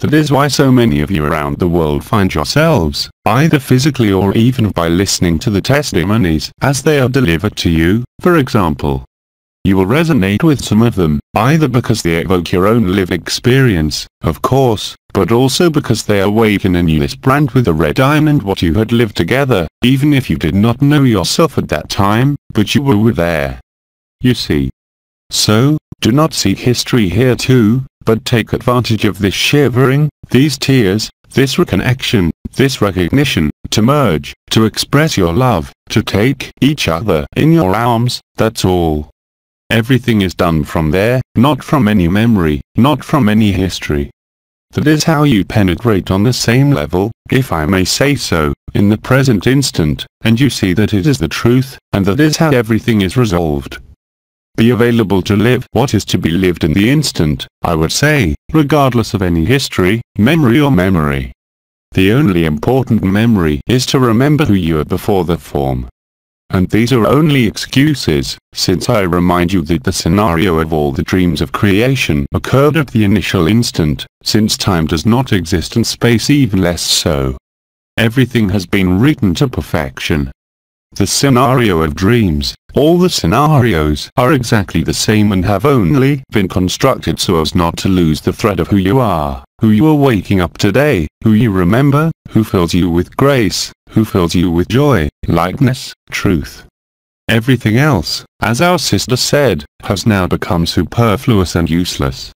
That is why so many of you around the world find yourselves, either physically or even by listening to the testimonies as they are delivered to you, for example. You will resonate with some of them, either because they evoke your own lived experience, of course, but also because they awaken in you this brand with the red iron and what you had lived together, even if you did not know yourself at that time, but you were there. You see. So, do not seek history here too, but take advantage of this shivering, these tears, this reconnection, this recognition, to merge, to express your love, to take each other in your arms, that's all. Everything is done from there, not from any memory, not from any history. That is how you penetrate on the same level, if I may say so, in the present instant, and you see that it is the truth, and that is how everything is resolved be available to live what is to be lived in the instant, I would say, regardless of any history, memory or memory. The only important memory is to remember who you were before the form. And these are only excuses, since I remind you that the scenario of all the dreams of creation occurred at the initial instant, since time does not exist and space even less so. Everything has been written to perfection, the scenario of dreams, all the scenarios are exactly the same and have only been constructed so as not to lose the thread of who you are, who you are waking up today, who you remember, who fills you with grace, who fills you with joy, lightness, truth. Everything else, as our sister said, has now become superfluous and useless.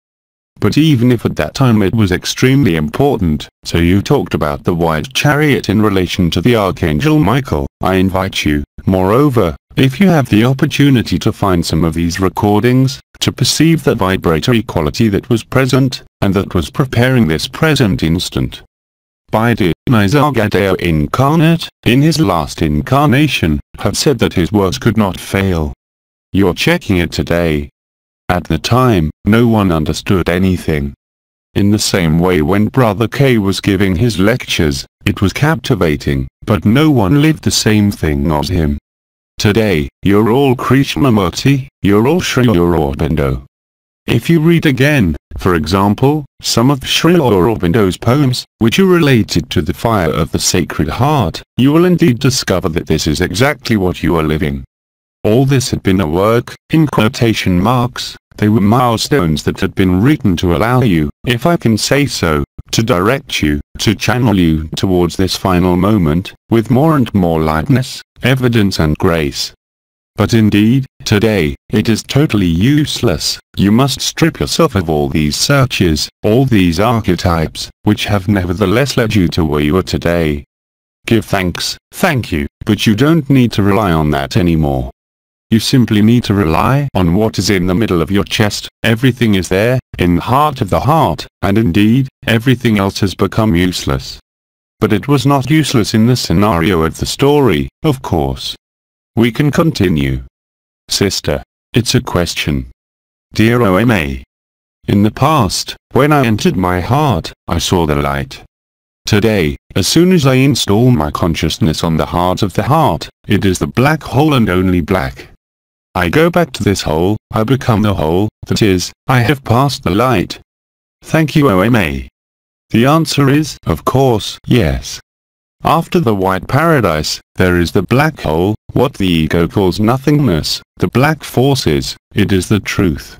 But even if at that time it was extremely important, so you talked about the white chariot in relation to the Archangel Michael, I invite you, moreover, if you have the opportunity to find some of these recordings, to perceive the vibratory quality that was present, and that was preparing this present instant. Bidi Nisargadatta incarnate, in his last incarnation, have said that his words could not fail. You're checking it today, at the time, no one understood anything. In the same way when Brother K was giving his lectures, it was captivating, but no one lived the same thing as him. Today, you're all Krishnamurti, you're all Sri Aurobindo. If you read again, for example, some of Sri Aurobindo's poems, which are related to the fire of the Sacred Heart, you will indeed discover that this is exactly what you are living. All this had been a work, in quotation marks, they were milestones that had been written to allow you, if I can say so, to direct you, to channel you towards this final moment, with more and more lightness, evidence and grace. But indeed, today, it is totally useless, you must strip yourself of all these searches, all these archetypes, which have nevertheless led you to where you are today. Give thanks, thank you, but you don't need to rely on that anymore. You simply need to rely on what is in the middle of your chest, everything is there, in the heart of the heart, and indeed, everything else has become useless. But it was not useless in the scenario of the story, of course. We can continue. Sister. It's a question. Dear OMA. In the past, when I entered my heart, I saw the light. Today, as soon as I install my consciousness on the heart of the heart, it is the black hole and only black. I go back to this hole, I become the hole, that is, I have passed the light. Thank you OMA. The answer is, of course, yes. After the white paradise, there is the black hole, what the ego calls nothingness, the black forces, it is the truth.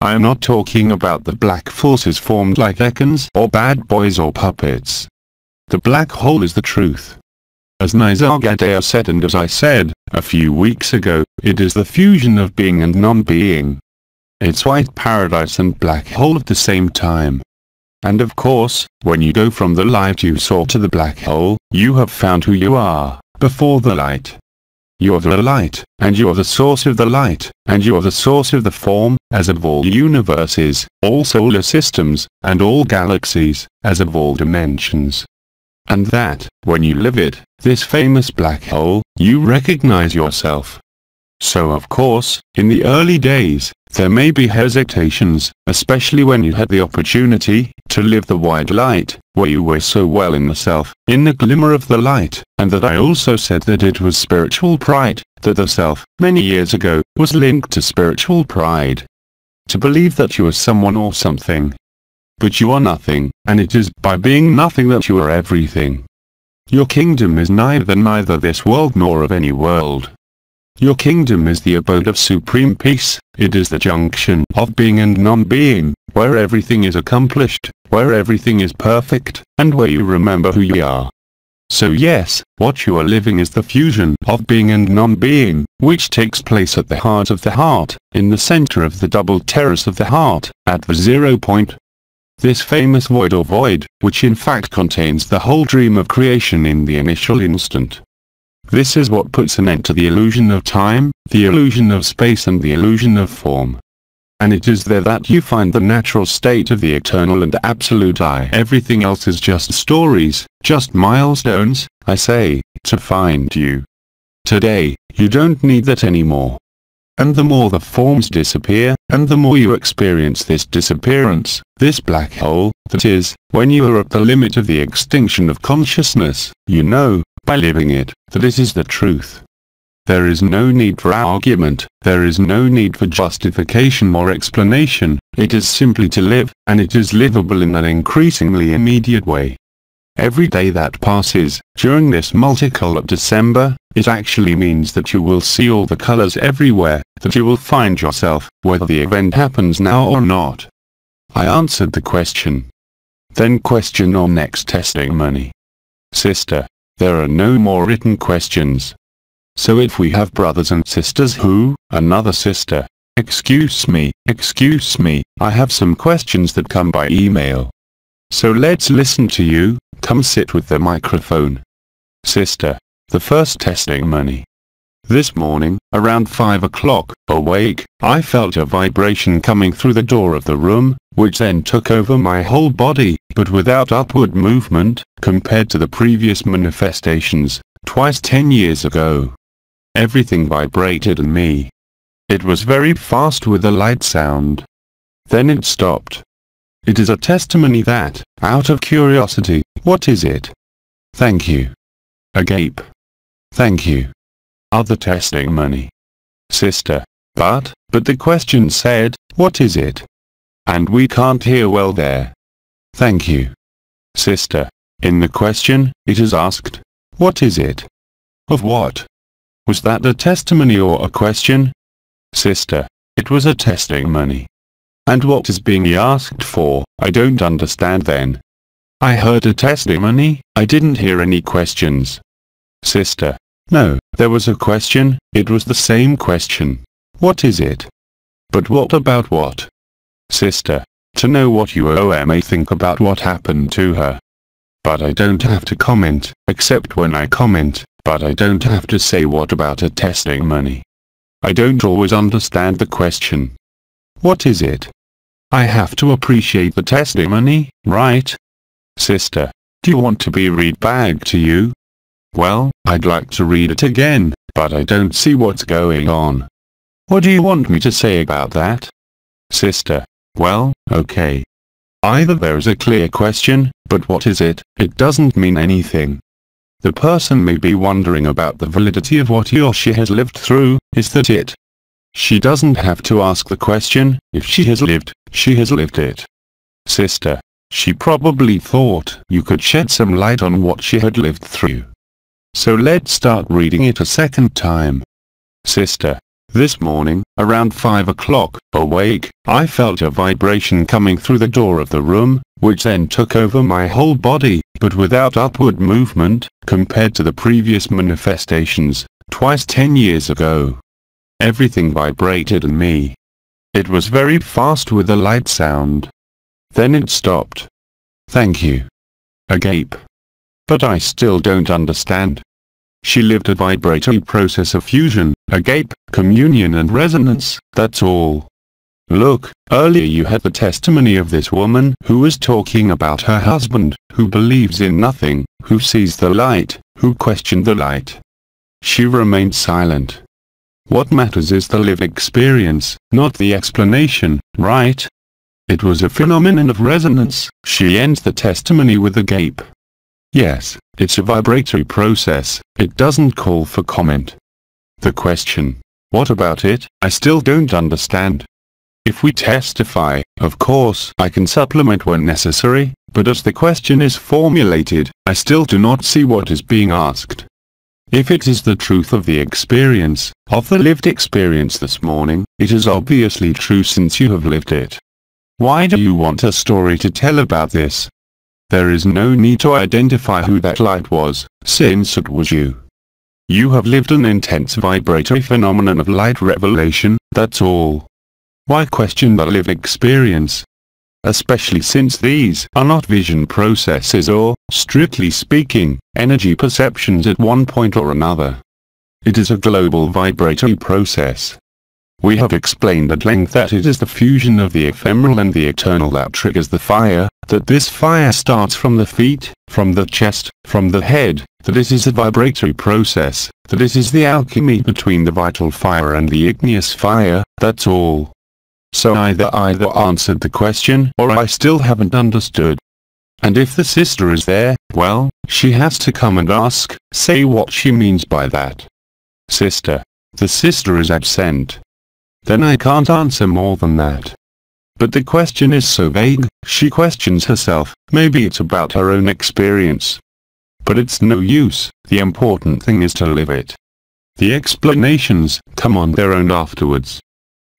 I am not talking about the black forces formed like icons or bad boys or puppets. The black hole is the truth. As Nisargadatta said and as I said, a few weeks ago, it is the fusion of being and non-being. It's white paradise and black hole at the same time. And of course, when you go from the light you saw to the black hole, you have found who you are, before the light. You're the light, and you're the source of the light, and you're the source of the form, as of all universes, all solar systems, and all galaxies, as of all dimensions. And that, when you live it, this famous black hole, you recognize yourself. So of course, in the early days, there may be hesitations, especially when you had the opportunity to live the wide light, where you were so well in the self, in the glimmer of the light, and that I also said that it was spiritual pride, that the self, many years ago, was linked to spiritual pride. To believe that you are someone or something. But you are nothing, and it is by being nothing that you are everything. Your kingdom is neither neither this world nor of any world. Your kingdom is the abode of supreme peace, it is the junction of being and non-being, where everything is accomplished, where everything is perfect, and where you remember who you are. So yes, what you are living is the fusion of being and non-being, which takes place at the heart of the heart, in the center of the double terrace of the heart, at the zero point. This famous void or void, which in fact contains the whole dream of creation in the initial instant, this is what puts an end to the illusion of time, the illusion of space and the illusion of form. And it is there that you find the natural state of the eternal and absolute I. Everything else is just stories, just milestones, I say, to find you. Today, you don't need that anymore. And the more the forms disappear, and the more you experience this disappearance, this black hole, that is, when you are at the limit of the extinction of consciousness, you know, by living it, that it is the truth. There is no need for argument, there is no need for justification or explanation, it is simply to live, and it is livable in an increasingly immediate way. Every day that passes, during this multicolored December, it actually means that you will see all the colors everywhere, that you will find yourself, whether the event happens now or not. I answered the question. Then question on next testimony. Sister, there are no more written questions. So if we have brothers and sisters who, another sister, excuse me, excuse me, I have some questions that come by email. So let's listen to you, come sit with the microphone. Sister, the first testing money. This morning, around 5 o'clock, awake, I felt a vibration coming through the door of the room, which then took over my whole body, but without upward movement, compared to the previous manifestations, twice 10 years ago. Everything vibrated in me. It was very fast with a light sound. Then it stopped. It is a testimony that, out of curiosity, what is it? Thank you. Agape. Thank you. Other testimony. Sister. But, but the question said, what is it? and we can't hear well there. Thank you. Sister. In the question, it is asked, what is it? Of what? Was that a testimony or a question? Sister. It was a testimony. And what is being asked for, I don't understand then. I heard a testimony, I didn't hear any questions. Sister. No, there was a question, it was the same question. What is it? But what about what? Sister. To know what you may think about what happened to her. But I don't have to comment, except when I comment, but I don't have to say what about a testimony. I don't always understand the question. What is it? I have to appreciate the testimony, right? Sister, do you want to be read back to you? Well, I'd like to read it again, but I don't see what's going on. What do you want me to say about that? Sister, well, okay. Either there is a clear question, but what is it, it doesn't mean anything. The person may be wondering about the validity of what he or she has lived through, is that it? She doesn't have to ask the question, if she has lived, she has lived it. Sister, she probably thought you could shed some light on what she had lived through. So let's start reading it a second time. Sister. This morning, around 5 o'clock, awake, I felt a vibration coming through the door of the room, which then took over my whole body, but without upward movement, compared to the previous manifestations, twice 10 years ago. Everything vibrated in me. It was very fast with a light sound. Then it stopped. Thank you. Agape. But I still don't understand. She lived a vibratory process of fusion, agape, communion and resonance, that's all. Look, earlier you had the testimony of this woman who was talking about her husband, who believes in nothing, who sees the light, who questioned the light. She remained silent. What matters is the lived experience, not the explanation, right? It was a phenomenon of resonance. She ends the testimony with agape. Yes, it's a vibratory process, it doesn't call for comment. The question, what about it, I still don't understand. If we testify, of course I can supplement when necessary, but as the question is formulated, I still do not see what is being asked. If it is the truth of the experience, of the lived experience this morning, it is obviously true since you have lived it. Why do you want a story to tell about this? There is no need to identify who that light was, since it was you. You have lived an intense vibratory phenomenon of light revelation, that's all. Why question the lived experience? Especially since these are not vision processes or, strictly speaking, energy perceptions at one point or another. It is a global vibratory process. We have explained at length that it is the fusion of the ephemeral and the eternal that triggers the fire, that this fire starts from the feet, from the chest, from the head, that it is a vibratory process, that it is the alchemy between the vital fire and the igneous fire, that's all. So either either answered the question or I still haven't understood. And if the sister is there, well, she has to come and ask, say what she means by that. Sister. The sister is absent. Then I can't answer more than that. But the question is so vague, she questions herself, maybe it's about her own experience. But it's no use, the important thing is to live it. The explanations come on their own afterwards.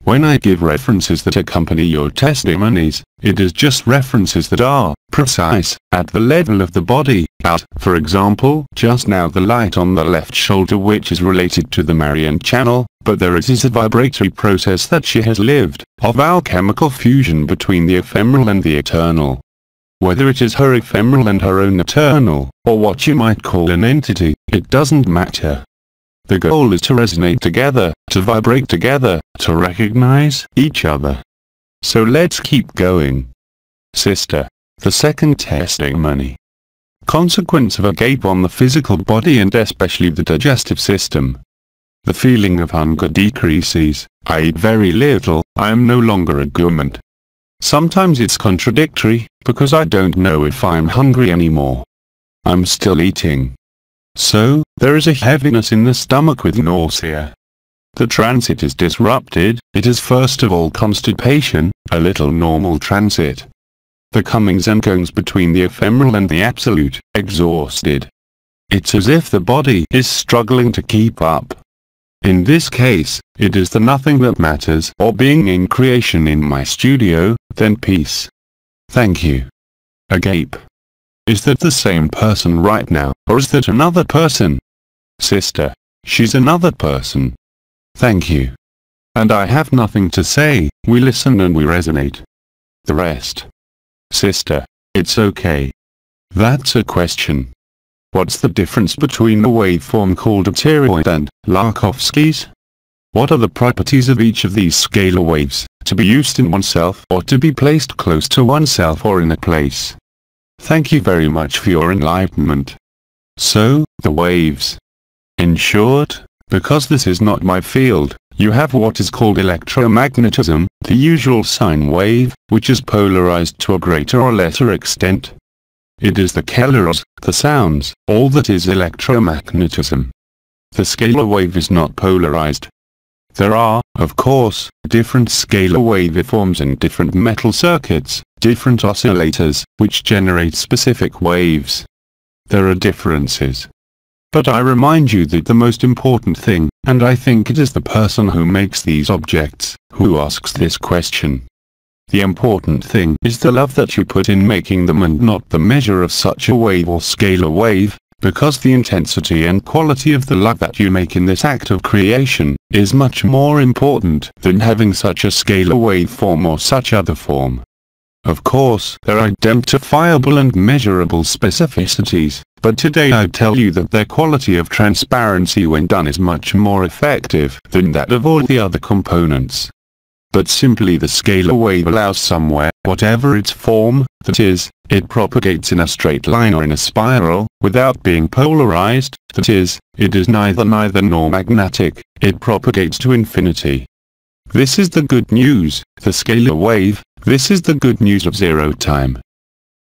When I give references that accompany your testimonies, it is just references that are precise, at the level of the body, out, for example, just now the light on the left shoulder which is related to the Marian channel, but there is a vibratory process that she has lived, of alchemical fusion between the ephemeral and the eternal. Whether it is her ephemeral and her own eternal, or what you might call an entity, it doesn't matter. The goal is to resonate together, to vibrate together, to recognize each other. So let's keep going. Sister. The second testimony. Consequence of agape on the physical body and especially the digestive system. The feeling of hunger decreases, I eat very little, I am no longer a gourmand. Sometimes it's contradictory, because I don't know if I'm hungry anymore. I'm still eating. So, there is a heaviness in the stomach with nausea. the transit is disrupted, it is first of all constipation, a little normal transit. The comings and goings between the ephemeral and the absolute, exhausted. It's as if the body is struggling to keep up. In this case, it is the nothing that matters or being in creation in my studio, then peace. Thank you. Agape. Is that the same person right now, or is that another person? Sister. She's another person. Thank you. And I have nothing to say, we listen and we resonate. The rest. Sister. It's okay. That's a question. What's the difference between a waveform called a toroid and Lakhovsky's? What are the properties of each of these scalar waves, to be used in oneself or to be placed close to oneself or in a place? Thank you very much for your enlightenment. So, the waves. In short, because this is not my field, you have what is called electromagnetism, the usual sine wave, which is polarized to a greater or lesser extent, it is the kelers, the sounds, all that is electromagnetism. The scalar wave is not polarized. There are, of course, different scalar waveforms in different metal circuits, different oscillators, which generate specific waves. There are differences. But I remind you that the most important thing, and I think it is the person who makes these objects, who asks this question. The important thing is the love that you put in making them and not the measure of such a wave or scalar wave, because the intensity and quality of the love that you make in this act of creation, is much more important than having such a scalar waveform or such other form. Of course, there are identifiable and measurable specificities, but today I tell you that their quality of transparency when done is much more effective than that of all the other components but simply the scalar wave allows somewhere, whatever its form, that is, it propagates in a straight line or in a spiral, without being polarized, that is, it is neither neither nor magnetic, it propagates to infinity. This is the good news, the scalar wave, this is the good news of zero time.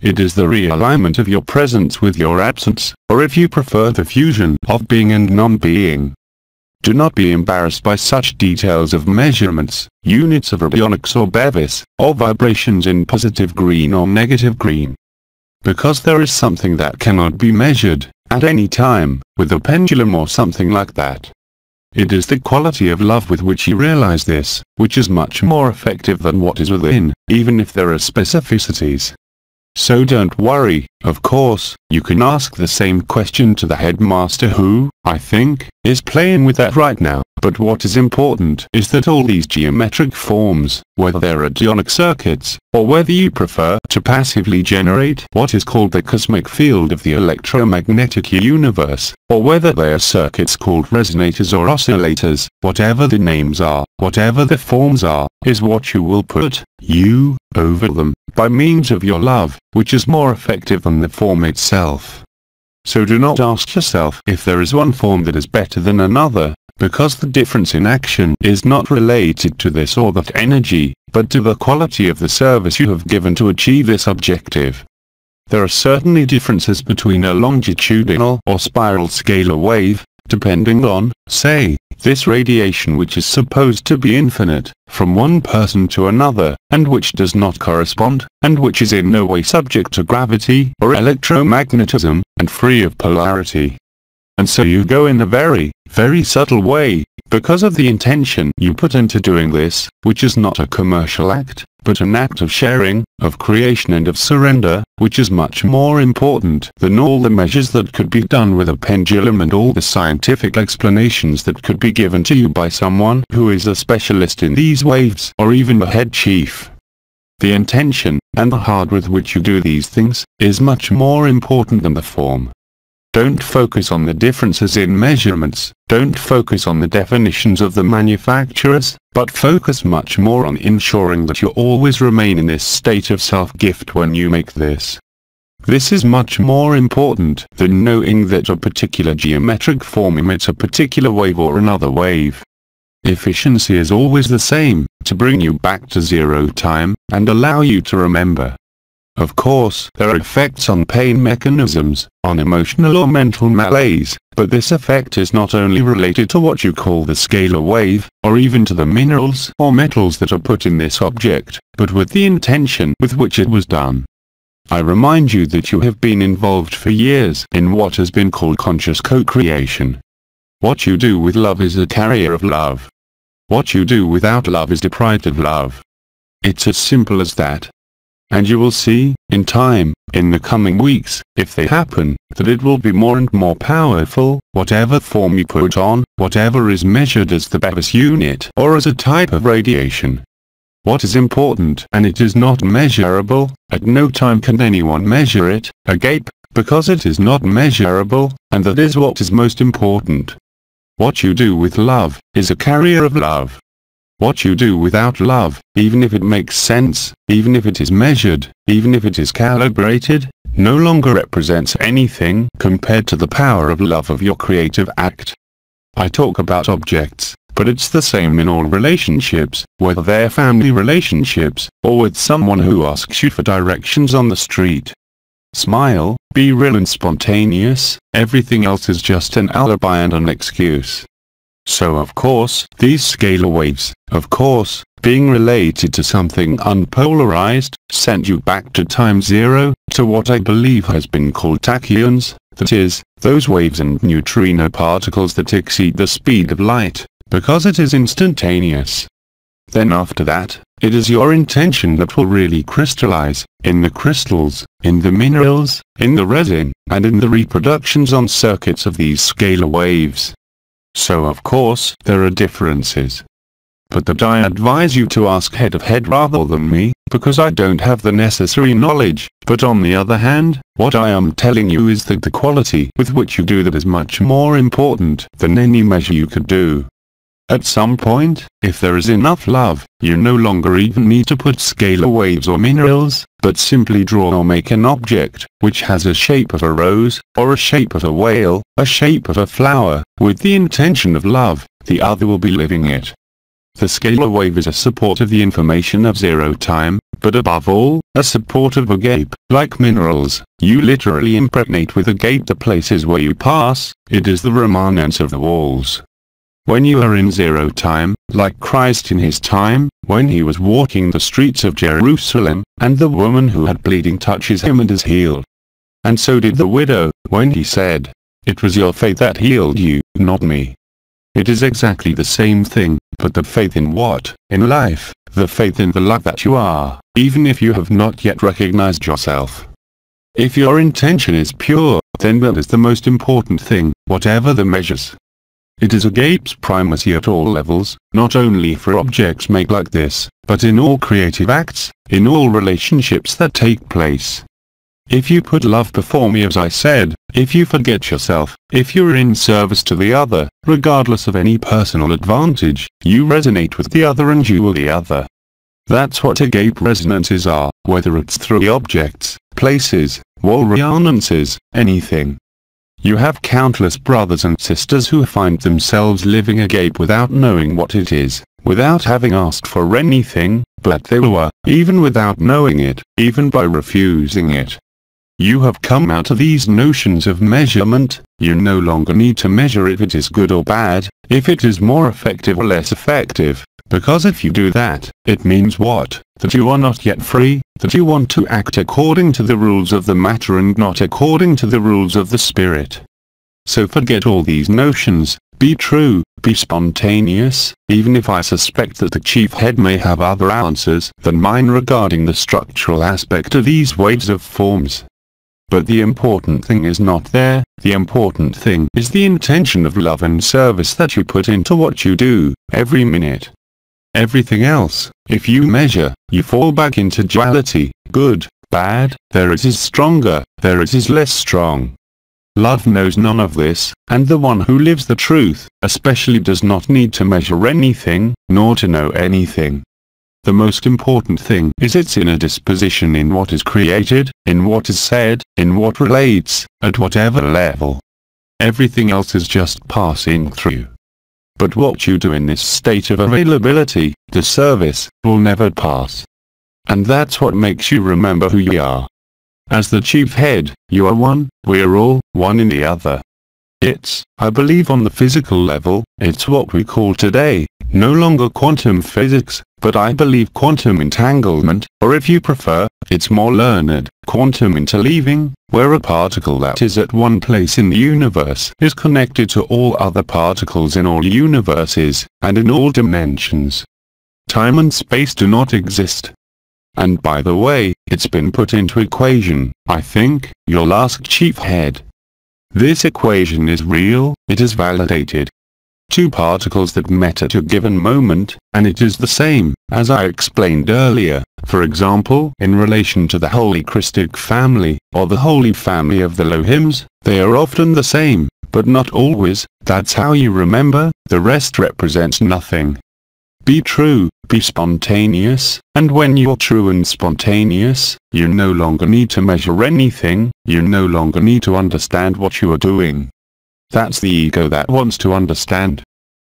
It is the realignment of your presence with your absence, or if you prefer the fusion of being and non-being. Do not be embarrassed by such details of measurements, units of radionics or Bovis, or vibrations in positive green or negative green. Because there is something that cannot be measured, at any time, with a pendulum or something like that. It is the quality of love with which you realize this, which is much more effective than what is within, even if there are specificities. So don't worry, of course, you can ask the same question to the headmaster who, I think, is playing with that right now. But what is important is that all these geometric forms, whether they're radionic circuits, or whether you prefer to passively generate what is called the cosmic field of the electromagnetic universe, or whether they are circuits called resonators or oscillators, whatever the names are, whatever the forms are, is what you will put, you, over them, by means of your love, which is more effective than the form itself. So do not ask yourself if there is one form that is better than another, because the difference in action is not related to this or that energy, but to the quality of the service you have given to achieve this objective. There are certainly differences between a longitudinal or spiral scalar wave, depending on, say, this radiation which is supposed to be infinite, from one person to another, and which does not correspond, and which is in no way subject to gravity or electromagnetism, and free of polarity. And so you go in a very, very subtle way, because of the intention you put into doing this, which is not a commercial act, but an act of sharing, of creation and of surrender, which is much more important than all the measures that could be done with a pendulum and all the scientific explanations that could be given to you by someone who is a specialist in these waves or even a head chief. The intention, and the heart with which you do these things, is much more important than the form. Don't focus on the differences in measurements, don't focus on the definitions of the manufacturers, but focus much more on ensuring that you always remain in this state of self-gift when you make this. This is much more important than knowing that a particular geometric form emits a particular wave or another wave. Efficiency is always the same, to bring you back to zero time, and allow you to remember Of course, there are effects on pain mechanisms, on emotional or mental malaise, but this effect is not only related to what you call the scalar wave, or even to the minerals or metals that are put in this object, but with the intention with which it was done. I remind you that you have been involved for years in what has been called conscious co-creation. What you do with love is a carrier of love. What you do without love is deprived of love. It's as simple as that. And you will see, in time, in the coming weeks, if they happen, that it will be more and more powerful, whatever form you put on, whatever is measured as the Bovis unit or as a type of radiation. What is important and it is not measurable, at no time can anyone measure it, agape, because it is not measurable, and that is what is most important. What you do with love, is a carrier of love. What you do without love, even if it makes sense, even if it is measured, even if it is calibrated, no longer represents anything compared to the power of love of your creative act. I talk about objects, but it's the same in all relationships, whether they're family relationships, or with someone who asks you for directions on the street. Smile, be real and spontaneous, everything else is just an alibi and an excuse. So of course, these scalar waves, of course, being related to something unpolarized, sent you back to time zero, to what I believe has been called tachyons, that is, those waves and neutrino particles that exceed the speed of light, because it is instantaneous. Then after that, it is your intention that will really crystallize, in the crystals, in the minerals, in the resin, and in the reproductions on circuits of these scalar waves. So of course, there are differences. But that I advise you to ask head of head rather than me, because I don't have the necessary knowledge, but on the other hand, what I am telling you is that the quality with which you do that is much more important than any measure you could do. At some point, if there is enough love, you no longer even need to put scalar waves or minerals, but simply draw or make an object, which has a shape of a rose, or a shape of a whale, a shape of a flower, with the intention of love, the other will be living it. The scalar wave is a support of the information of zero time, but above all, a support of agape. Like minerals, you literally impregnate with agape the places where you pass, it is the remanence of the walls. When you are in zero time, like Christ in his time, when he was walking the streets of Jerusalem, and the woman who had bleeding touches him and is healed. And so did the widow, when he said, It was your faith that healed you, not me. It is exactly the same thing, but the faith in what? In life, the faith in the love that you are, even if you have not yet recognized yourself. If your intention is pure, then that is the most important thing, whatever the measures. It is agape's primacy at all levels, not only for objects made like this, but in all creative acts, in all relationships that take place. If you put love before me as I said, if you forget yourself, if you're in service to the other, regardless of any personal advantage, you resonate with the other and you are the other. That's what agape resonances are, whether it's through objects, places, wall resonances, anything. You have countless brothers and sisters who find themselves living agape without knowing what it is, without having asked for anything, but they were, even without knowing it, even by refusing it. You have come out of these notions of measurement, you no longer need to measure if it is good or bad, if it is more effective or less effective, because if you do that, it means what? That you are not yet free, that you want to act according to the rules of the matter and not according to the rules of the spirit. So forget all these notions, be true, be spontaneous, even if I suspect that the chief head may have other answers than mine regarding the structural aspect of these waves of forms. But the important thing is not there, the important thing is the intention of love and service that you put into what you do, every minute. Everything else, if you measure, you fall back into duality, good, bad, there it is stronger, there it is less strong. Love knows none of this, and the one who lives the truth, especially does not need to measure anything, nor to know anything. The most important thing is its inner disposition in what is created, in what is said, in what relates, at whatever level. Everything else is just passing through. But what you do in this state of availability, the service, will never pass. And that's what makes you remember who you are. As the chief head, you are one, we are all, one in the other. It's, I believe on the physical level, it's what we call today, no longer quantum physics, but I believe quantum entanglement, or if you prefer, it's more learned, quantum interleaving, where a particle that is at one place in the universe is connected to all other particles in all universes, and in all dimensions. Time and space do not exist. And by the way, it's been put into equation, I think, you'll ask Chief Head. This equation is real, it is validated, two particles that met at a given moment, and it is the same, as I explained earlier, for example in relation to the Holy Christic family, or the Holy Family of the Lohims, they are often the same, but not always, that's how you remember, the rest represents nothing. Be true, be spontaneous, and when you're true and spontaneous, you no longer need to measure anything, you no longer need to understand what you are doing. That's the ego that wants to understand.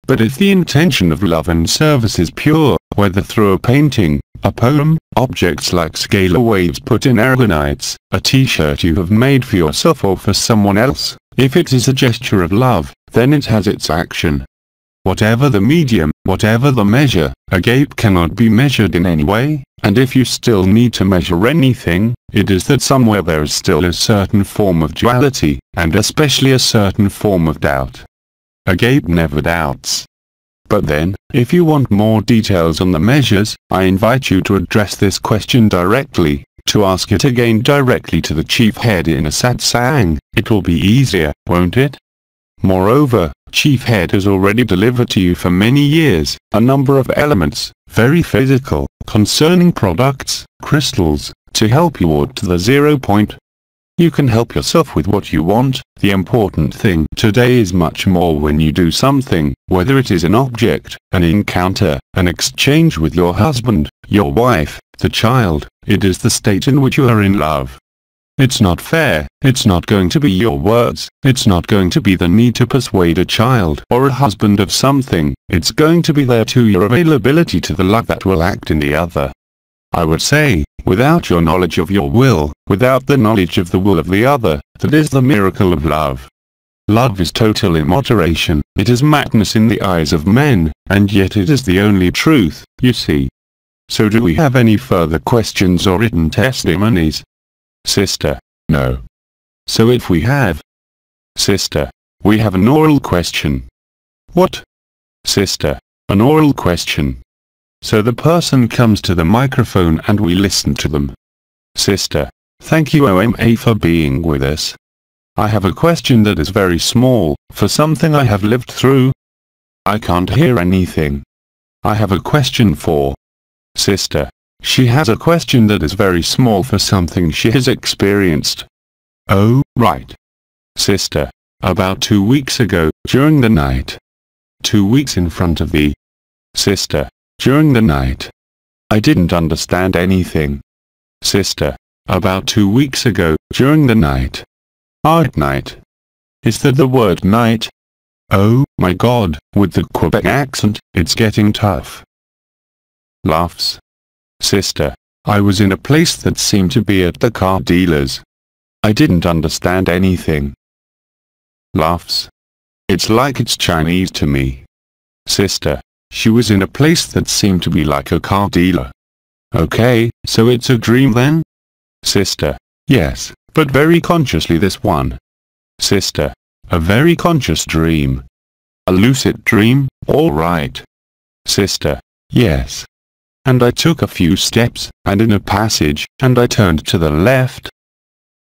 But if the intention of love and service is pure, whether through a painting, a poem, objects like scalar waves put in aragonites, a t-shirt you have made for yourself or for someone else, if it is a gesture of love, then it has its action. Whatever the medium, whatever the measure, agape cannot be measured in any way, and if you still need to measure anything, it is that somewhere there is still a certain form of duality, and especially a certain form of doubt. Agape never doubts. But then, if you want more details on the measures, I invite you to address this question directly, to ask it again directly to the chief head in a satsang, it will be easier, won't it? Moreover, Chief Head has already delivered to you for many years, a number of elements, very physical, concerning products, crystals, to help you out to the zero point. You can help yourself with what you want, the important thing today is much more when you do something, whether it is an object, an encounter, an exchange with your husband, your wife, the child, it is the state in which you are in love. It's not fair, it's not going to be your words, it's not going to be the need to persuade a child or a husband of something, it's going to be there to your availability to the love that will act in the other. I would say, without your knowledge of your will, without the knowledge of the will of the other, that is the miracle of love. Love is total immoderation, it is madness in the eyes of men, and yet it is the only truth, you see. So do we have any further questions or written testimonies? Sister. No. So if we have. Sister. We have an oral question. What? Sister. An oral question. So the person comes to the microphone and we listen to them. Sister. Thank you OMA for being with us. I have a question that is very small, for something I have lived through. I can't hear anything. I have a question for. Sister. She has a question that is very small for something she has experienced. Oh, right. Sister. About two weeks ago, during the night. Two weeks in front of the sister. During the night. I didn't understand anything. Sister. About two weeks ago, during the night. Art night. Is that the word night? Oh, my god, with the Quebec accent, it's getting tough. Laughs. Sister, I was in a place that seemed to be at the car dealers. I didn't understand anything. Laughs. It's like it's Chinese to me. Sister, she was in a place that seemed to be like a car dealer. Okay, so it's a dream then? Sister, yes, but very consciously this one. Sister, a very conscious dream. A lucid dream, alright. Sister, yes, and I took a few steps, and in a passage, and I turned to the left.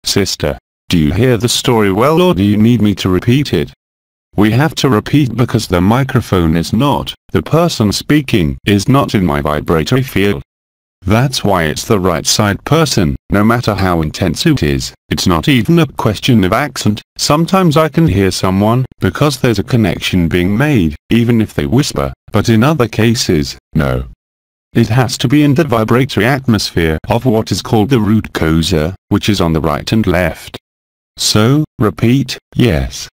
Sister, do you hear the story well or do you need me to repeat it? We have to repeat because the microphone is not, the person speaking is not in my vibratory field. That's why it's the right side person, no matter how intense it is, it's not even a question of accent, sometimes I can hear someone, because there's a connection being made, even if they whisper, but in other cases, no. It has to be in the vibratory atmosphere of what is called the root kosa, which is on the right and left. So, repeat, yes.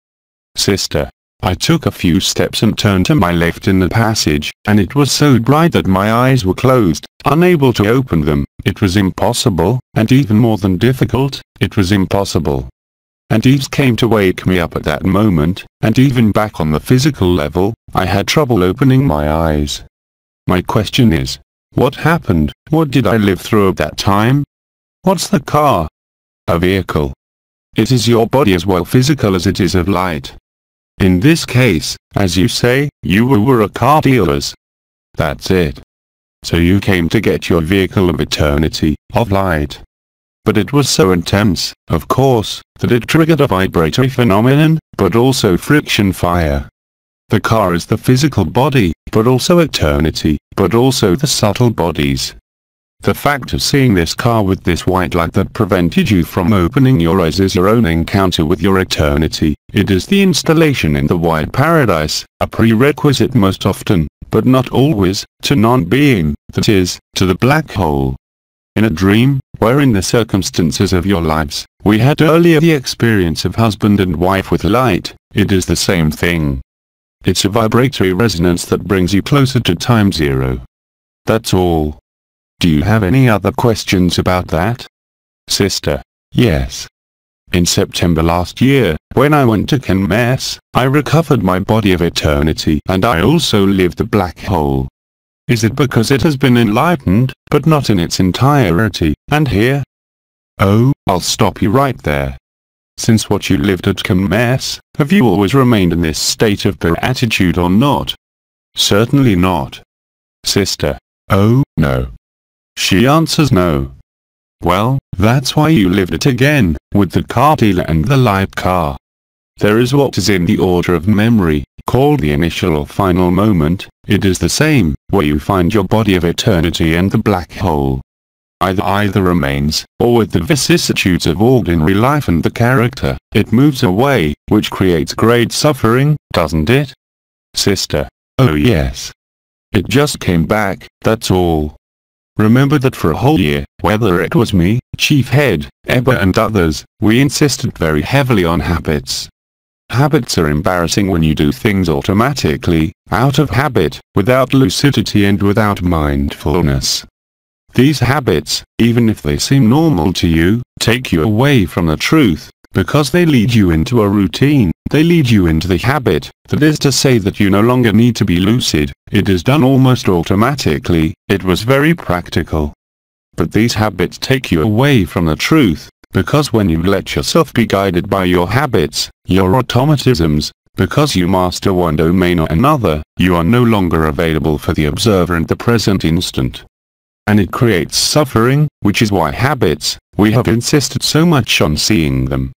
Sister. I took a few steps and turned to my left in the passage, and it was so bright that my eyes were closed. unable to open them, it was impossible, and even more than difficult, it was impossible. And Eves came to wake me up at that moment, and even back on the physical level, I had trouble opening my eyes. My question is, what happened, what did I live through at that time? What's the car? A vehicle. It is your body as well physical as it is of light. In this case, as you say, you were a car dealers. That's it. So you came to get your vehicle of eternity, of light. But it was so intense, of course, that it triggered a vibratory phenomenon, but also friction fire. The car is the physical body, but also eternity, but also the subtle bodies. The fact of seeing this car with this white light that prevented you from opening your eyes is your own encounter with your eternity. It is the installation in the white paradise, a prerequisite most often, but not always, to non-being, that is, to the black hole. In a dream, wherein the circumstances of your lives, we had earlier the experience of husband and wife with light, it is the same thing. It's a vibratory resonance that brings you closer to time zero. That's all. Do you have any other questions about that? Sister. Yes. In September last year, when I went to Kenmes, I recovered my body of eternity and I also lived the black hole. Is it because it has been enlightened, but not in its entirety, and here? Oh, I'll stop you right there. Since what you lived at Kenmes, have you always remained in this state of beatitude or not? Certainly not. Sister. Oh, no. She answers no. Well, that's why you lived it again, with the car dealer and the light car. There is what is in the order of memory, called the initial or final moment, it is the same, where you find your body of eternity and the black hole. Either either remains, or with the vicissitudes of ordinary life and the character, it moves away, which creates great suffering, doesn't it? Sister. Oh yes. It just came back, that's all. Remember that for a whole year, whether it was me, Chief Head, Ebba and others, we insisted very heavily on habits. Habits are embarrassing when you do things automatically, out of habit, without lucidity and without mindfulness. These habits, even if they seem normal to you, take you away from the truth, because they lead you into a routine, they lead you into the habit, that is to say that you no longer need to be lucid, it is done almost automatically, it was very practical. But these habits take you away from the truth, because when you let yourself be guided by your habits, your automatisms, because you master one domain or another, you are no longer available for the observer in the present instant. And it creates suffering, which is why habits, we have insisted so much on seeing them.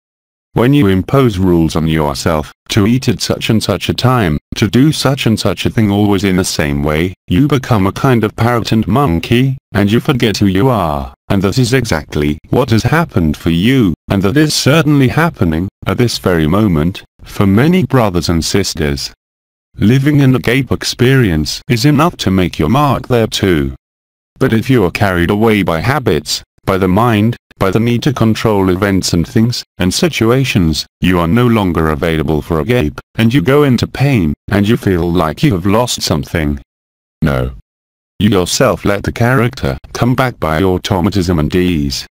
When you impose rules on yourself, to eat at such and such a time, to do such and such a thing always in the same way, you become a kind of parrot and monkey, and you forget who you are, and that is exactly what has happened for you, and that is certainly happening, at this very moment, for many brothers and sisters. Living in the gape experience is enough to make your mark there too. But if you are carried away by habits, by the mind, by the need to control events and things, and situations, you are no longer available for agape, and you go into pain, and you feel like you have lost something. No. You yourself let the character come back by automatism and ease.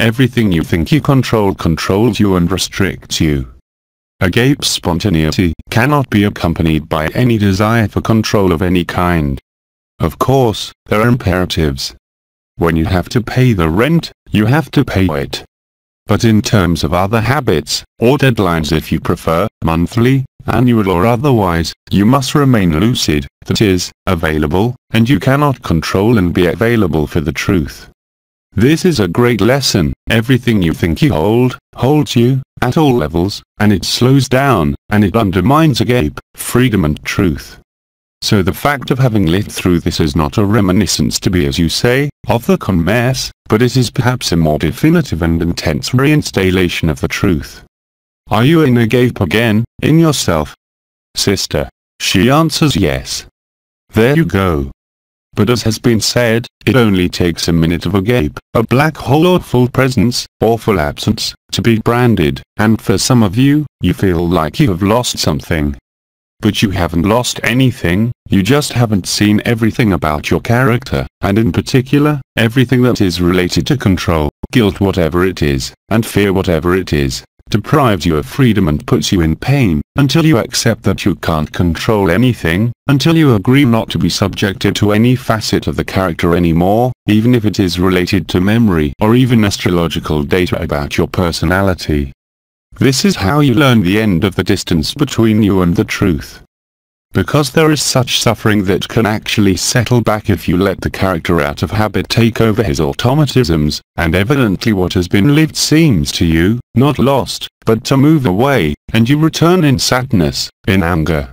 Everything you think you control controls you and restricts you. A Agape spontaneity cannot be accompanied by any desire for control of any kind. Of course, there are imperatives, when you have to pay the rent, you have to pay it. But in terms of other habits, or deadlines if you prefer, monthly, annual or otherwise, you must remain lucid, that is, available, and you cannot control and be available for the truth. This is a great lesson, everything you think you hold, holds you, at all levels, and it slows down, and it undermines agape, freedom and truth. So the fact of having lived through this is not a reminiscence to be as you say, of the Kenmes, but it is perhaps a more definitive and intense reinstallation of the truth. Are you in agape again, in yourself? Sister. She answers yes. There you go. But as has been said, it only takes a minute of agape, a black hole or full presence, or full absence, to be branded, and for some of you, you feel like you have lost something. But you haven't lost anything, you just haven't seen everything about your character, and in particular, everything that is related to control, guilt whatever it is, and fear whatever it is, deprives you of freedom and puts you in pain, until you accept that you can't control anything, until you agree not to be subjected to any facet of the character anymore, even if it is related to memory or even astrological data about your personality. This is how you learn the end of the distance between you and the truth. Because there is such suffering that can actually settle back if you let the character out of habit take over his automatisms, and evidently what has been lived seems to you, not lost, but to move away, and you return in sadness, in anger.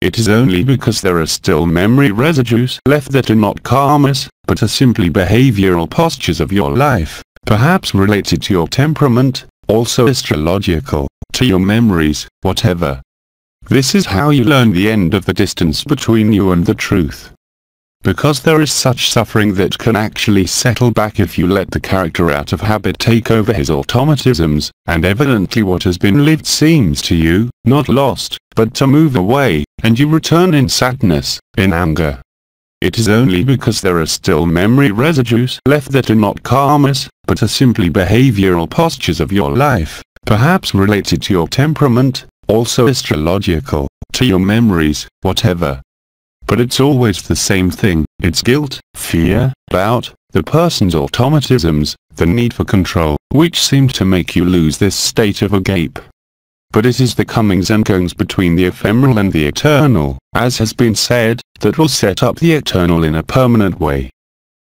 It is only because there are still memory residues left that are not karmas, but are simply behavioral postures of your life, perhaps related to your temperament, also astrological, to your memories, whatever. This is how you learn the end of the distance between you and the truth. Because there is such suffering that can actually settle back if you let the character out of habit take over his automatisms, and evidently what has been lived seems to you, not lost, but to move away, and you return in sadness, in anger. It is only because there are still memory residues left that are not karmas, but are simply behavioral postures of your life, perhaps related to your temperament, also astrological, to your memories, whatever. But it's always the same thing, it's guilt, fear, doubt, the person's automatisms, the need for control, which seem to make you lose this state of agape. But it is the comings and goings between the ephemeral and the eternal, as has been said, that will set up the eternal in a permanent way.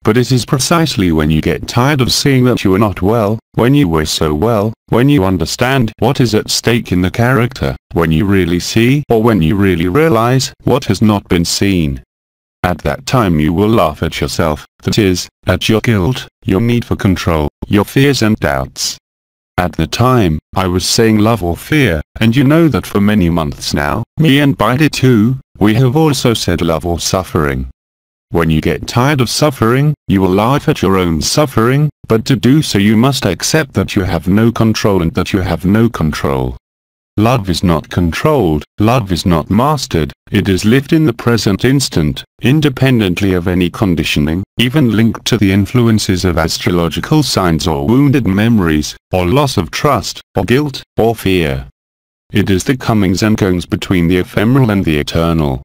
But it is precisely when you get tired of seeing that you are not well, when you were so well, when you understand what is at stake in the character, when you really see or when you really realize what has not been seen. At that time you will laugh at yourself, that is, at your guilt, your need for control, your fears and doubts. At the time, I was saying love or fear, and you know that for many months now, me and Bidi too, we have also said love or suffering. When you get tired of suffering, you will laugh at your own suffering, but to do so you must accept that you have no control and that you have no control. Love is not controlled, love is not mastered, it is lived in the present instant, independently of any conditioning, even linked to the influences of astrological signs or wounded memories, or loss of trust, or guilt, or fear. It is the comings and goings between the ephemeral and the eternal.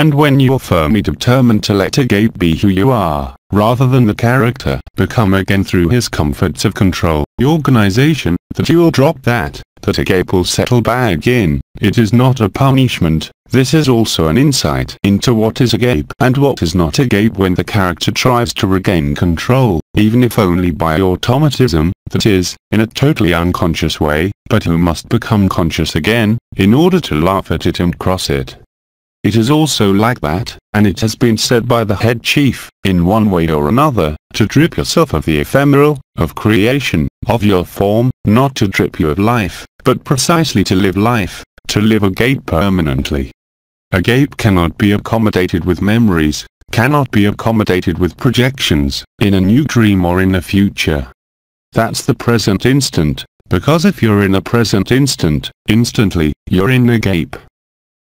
And when you're firmly determined to let a Agape be who you are, rather than the character, become again through his comforts of control, the organization, that you will drop that, that Agape will settle back in, it is not a punishment, this is also an insight into what is Agape and what is not Agape when the character tries to regain control, even if only by automatism, that is, in a totally unconscious way, but who must become conscious again, in order to laugh at it and cross it. It is also like that, and it has been said by the head chief, in one way or another, to drip yourself of the ephemeral, of creation, of your form, not to drip you of life, but precisely to live life, to live agape permanently. Agape cannot be accommodated with memories, cannot be accommodated with projections, in a new dream or in the future. That's the present instant, because if you're in the present instant, instantly, you're in agape.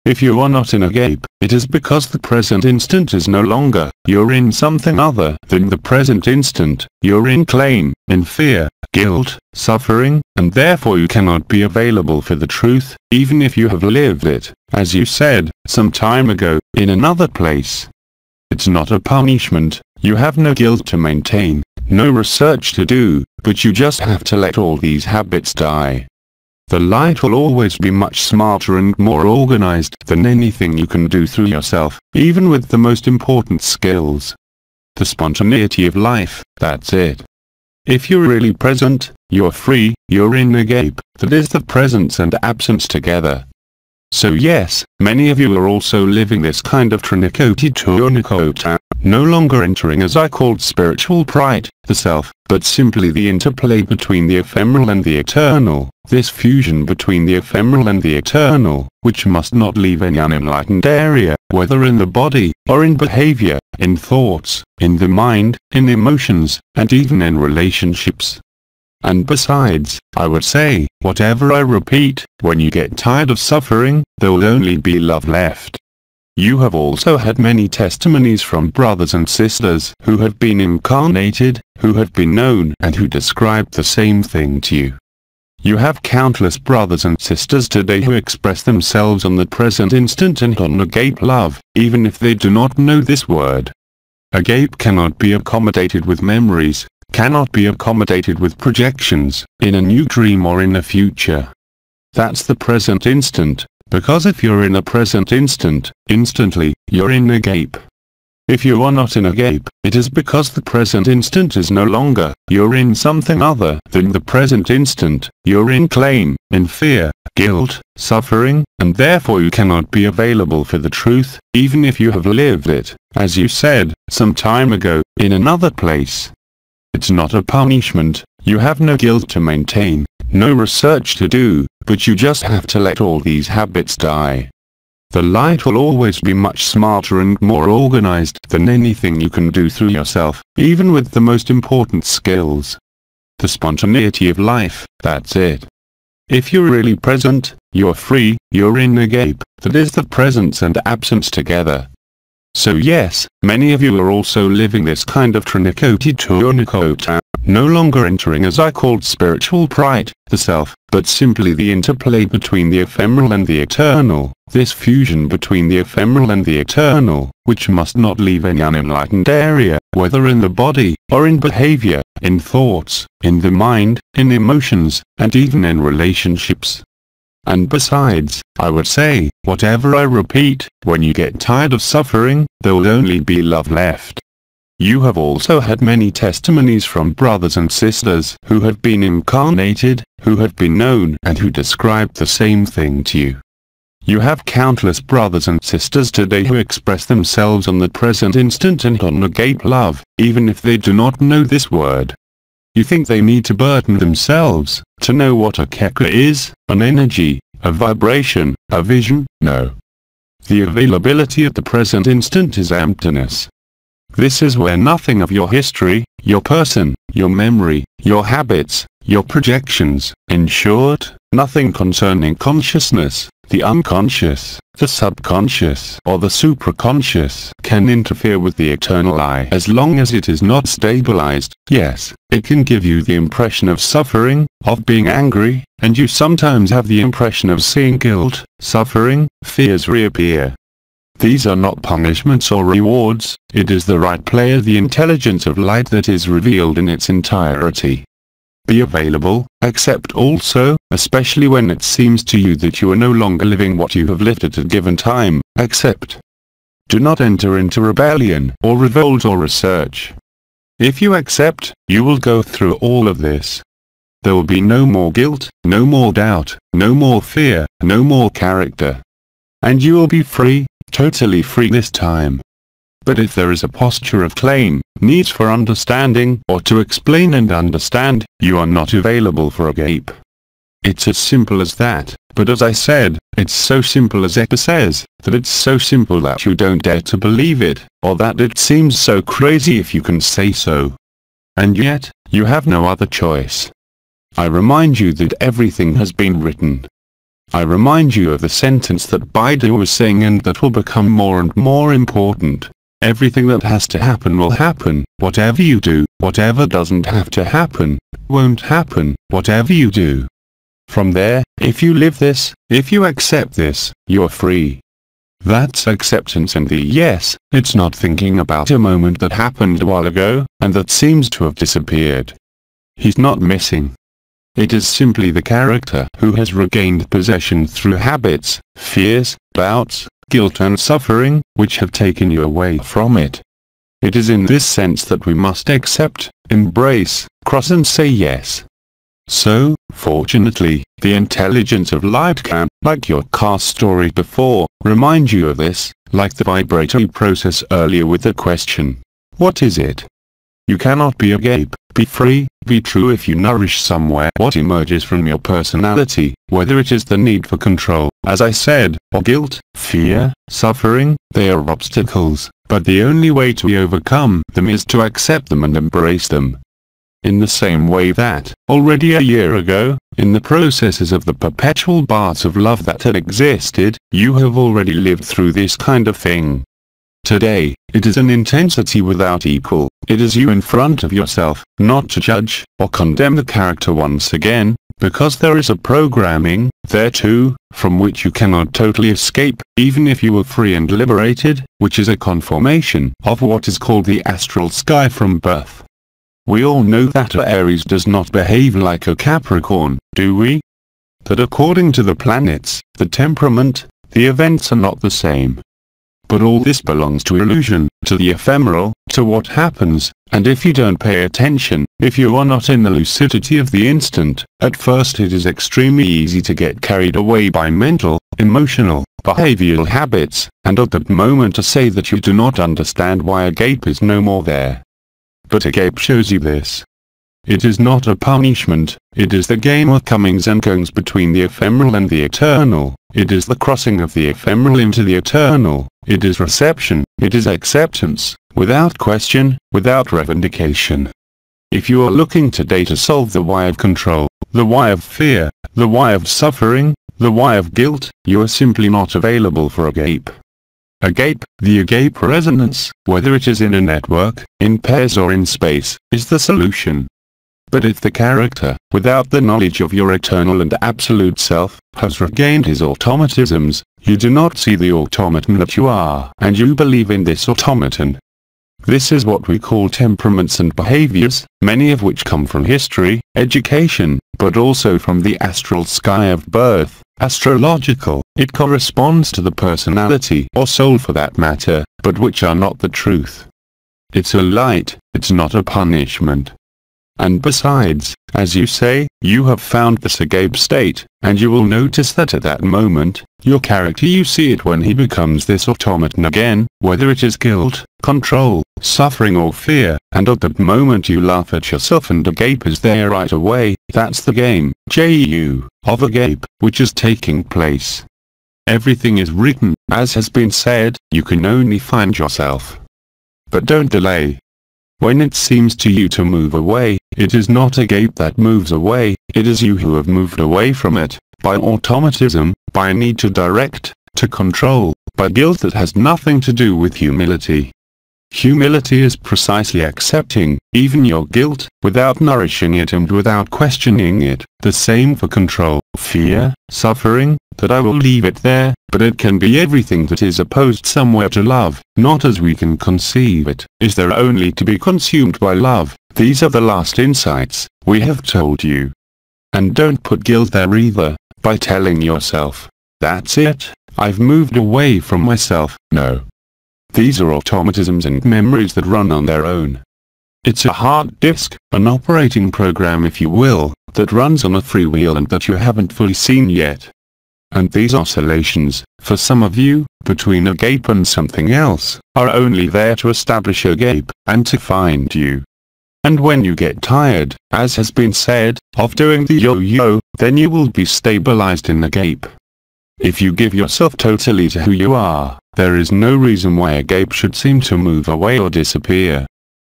If you are not in agape, it is because the present instant is no longer, you're in something other than the present instant, you're in claim, in fear, guilt, suffering, and therefore you cannot be available for the truth, even if you have lived it, as you said, some time ago, in another place. It's not a punishment, you have no guilt to maintain, no research to do, but you just have to let all these habits die. The light will always be much smarter and more organized than anything you can do through yourself, even with the most important skills. The spontaneity of life, that's it. If you're really present, you're free, you're in agape, that is the presence and absence together. So yes, many of you are also living this kind of trinikoti turnikota, no longer entering as I called spiritual pride, the self, but simply the interplay between the ephemeral and the eternal, this fusion between the ephemeral and the eternal, which must not leave any unenlightened area, whether in the body, or in behavior, in thoughts, in the mind, in emotions, and even in relationships. And besides, I would say, whatever I repeat, when you get tired of suffering, there will only be love left. You have also had many testimonies from brothers and sisters who have been incarnated, who have been known and who described the same thing to you. You have countless brothers and sisters today who express themselves on the present instant and on agape love, even if they do not know this word. Agape cannot be accommodated with memories, cannot be accommodated with projections, in a new dream or in the future. That's the present instant, because if you're in a present instant, instantly, you're in agape. If you are not in agape, it is because the present instant is no longer, you're in something other than the present instant, you're in claim, in fear, guilt, suffering, and therefore you cannot be available for the truth, even if you have lived it, as you said, some time ago, in another place. It's not a punishment, you have no guilt to maintain, no research to do, but you just have to let all these habits die. The light will always be much smarter and more organized than anything you can do through yourself, even with the most important skills. The spontaneity of life, that's it. If you're really present, you're free, you're in agape, that is the presence and absence together. So yes, many of you are also living this kind of trinikoti turnikota, uh, no longer entering as I called spiritual pride, the self, but simply the interplay between the ephemeral and the eternal, this fusion between the ephemeral and the eternal, which must not leave any unenlightened area, whether in the body, or in behavior, in thoughts, in the mind, in emotions, and even in relationships. And besides, I would say, whatever I repeat, when you get tired of suffering, there will only be love left. You have also had many testimonies from brothers and sisters who have been incarnated, who have been known and who described the same thing to you. You have countless brothers and sisters today who express themselves on the present instant and on love, even if they do not know this word. You think they need to burden themselves, to know what a keka is, an energy, a vibration, a vision? No. The availability at the present instant is emptiness. This is where nothing of your history, your person, your memory, your habits, your projections, in short, nothing concerning consciousness, the unconscious, the subconscious or the supraconscious can interfere with the eternal I as long as it is not stabilized. Yes, it can give you the impression of suffering, of being angry, and you sometimes have the impression of seeing guilt, suffering, fears reappear. These are not punishments or rewards, it is the right play of the intelligence of light that is revealed in its entirety. Be available, accept also, especially when it seems to you that you are no longer living what you have lived at a given time, accept. Do not enter into rebellion or revolt or research. If you accept, you will go through all of this. There will be no more guilt, no more doubt, no more fear, no more character. And you will be free, totally free this time. But if there is a posture of claim, needs for understanding or to explain and understand, you are not available for agape. It's as simple as that, but as I said, it's so simple as Epa says, that it's so simple that you don't dare to believe it, or that it seems so crazy if you can say so. And yet, you have no other choice. I remind you that everything has been written, I remind you of the sentence that Baidu was saying and that will become more and more important. Everything that has to happen will happen, whatever you do, whatever doesn't have to happen, won't happen, whatever you do. From there, if you live this, if you accept this, you're free. That's acceptance and the yes, it's not thinking about a moment that happened a while ago, and that seems to have disappeared. He's not missing, it is simply the character who has regained possession through habits, fears, doubts, guilt and suffering, which have taken you away from it. It is in this sense that we must accept, embrace, cross and say yes. So, fortunately, the intelligence of light can, like your car story before, remind you of this, like the vibratory process earlier with the question, what is it? You cannot be agape, be free, be true if you nourish somewhere what emerges from your personality, whether it is the need for control, as I said, or guilt, fear, suffering, they are obstacles, but the only way to overcome them is to accept them and embrace them. in the same way that, already a year ago, in the processes of the perpetual baths of love that had existed, you have already lived through this kind of thing. Today, it is an intensity without equal, it is you in front of yourself, not to judge, or condemn the character once again, because there is a programming, there too, from which you cannot totally escape, even if you were free and liberated, which is a conformation of what is called the astral sky from birth. We all know that a Aries does not behave like a Capricorn, do we? That according to the planets, the temperament, the events are not the same. But all this belongs to illusion, to the ephemeral, to what happens, and if you don't pay attention, if you are not in the lucidity of the instant, at first it is extremely easy to get carried away by mental, emotional, behavioral habits, and at that moment to say that you do not understand why agape is no more there. But agape shows you this. It is not a punishment, it is the game of comings and goings between the ephemeral and the eternal, it is the crossing of the ephemeral into the eternal, it is reception, it is acceptance, without question, without revendication. If you are looking today to solve the why of control, the why of fear, the why of suffering, the why of guilt, you are simply not available for agape. Agape, the agape resonance, whether it is in a network, in pairs or in space, is the solution. But if the character, without the knowledge of your eternal and absolute self, has regained his automatisms, you do not see the automaton that you are, and you believe in this automaton. This is what we call temperaments and behaviors, many of which come from history, education, but also from the astral sky of birth, astrological, it corresponds to the personality or soul for that matter, but which are not the truth. It's a light, it's not a punishment. And besides, as you say, you have found the agape state, and you will notice that at that moment, your character you see it when he becomes this automaton again, whether it is guilt, control, suffering or fear, and at that moment you laugh at yourself and agape is there right away, that's the game, J-U, of agape, which is taking place. Everything is written, as has been said, you can only find yourself. But don't delay, when it seems to you to move away, it is not a gate that moves away, it is you who have moved away from it, by automatism, by need to direct, to control, by guilt that has nothing to do with humility. Humility is precisely accepting, even your guilt, without nourishing it and without questioning it. The same for control, fear, suffering, that I will leave it there, but it can be everything that is opposed somewhere to love, not as we can conceive it, is there only to be consumed by love. These are the last insights, we have told you. And don't put guilt there either, by telling yourself, that's it, I've moved away from myself. No, these are automatisms and memories that run on their own. It's a hard disk, an operating program if you will, that runs on a freewheel and that you haven't fully seen yet. And these oscillations, for some of you, between agape and something else, are only there to establish agape, and to find you. And when you get tired, as has been said, of doing the yo-yo, then you will be stabilized in the gape. If you give yourself totally to who you are, there is no reason why agape should seem to move away or disappear.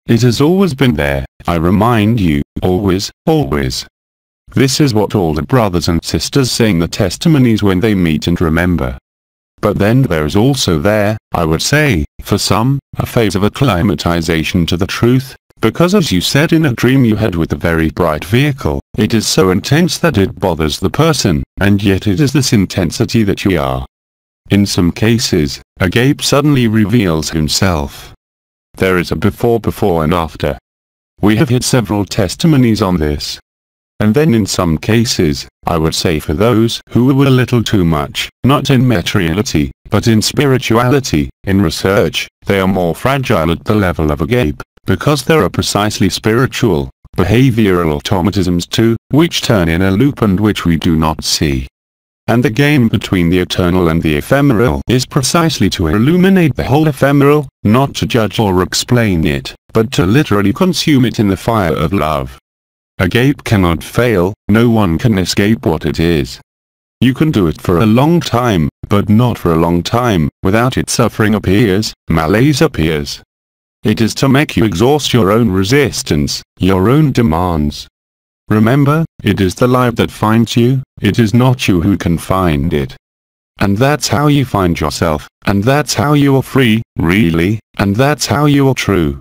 It has always been there, I remind you, always, always. This is what all the brothers and sisters in the testimonies when they meet and remember. But then there is also there, I would say, for some, a phase of acclimatization to the truth, because as you said in a dream you had with a very bright vehicle, it is so intense that it bothers the person, and yet it is this intensity that you are. In some cases, Agape suddenly reveals himself. There is a before before and after. We have had several testimonies on this. And then in some cases, I would say for those who were a little too much, not in materiality, but in spirituality, in research, they are more fragile at the level of a agape, because there are precisely spiritual, behavioral automatisms too, which turn in a loop and which we do not see. And the game between the eternal and the ephemeral is precisely to illuminate the whole ephemeral, not to judge or explain it, but to literally consume it in the fire of love. Agape cannot fail, no one can escape what it is. You can do it for a long time, but not for a long time, without it suffering appears, malaise appears, It is to make you exhaust your own resistance, your own demands. Remember, it is the life that finds you, it is not you who can find it. And that's how you find yourself, and that's how you are free, really, and that's how you are true.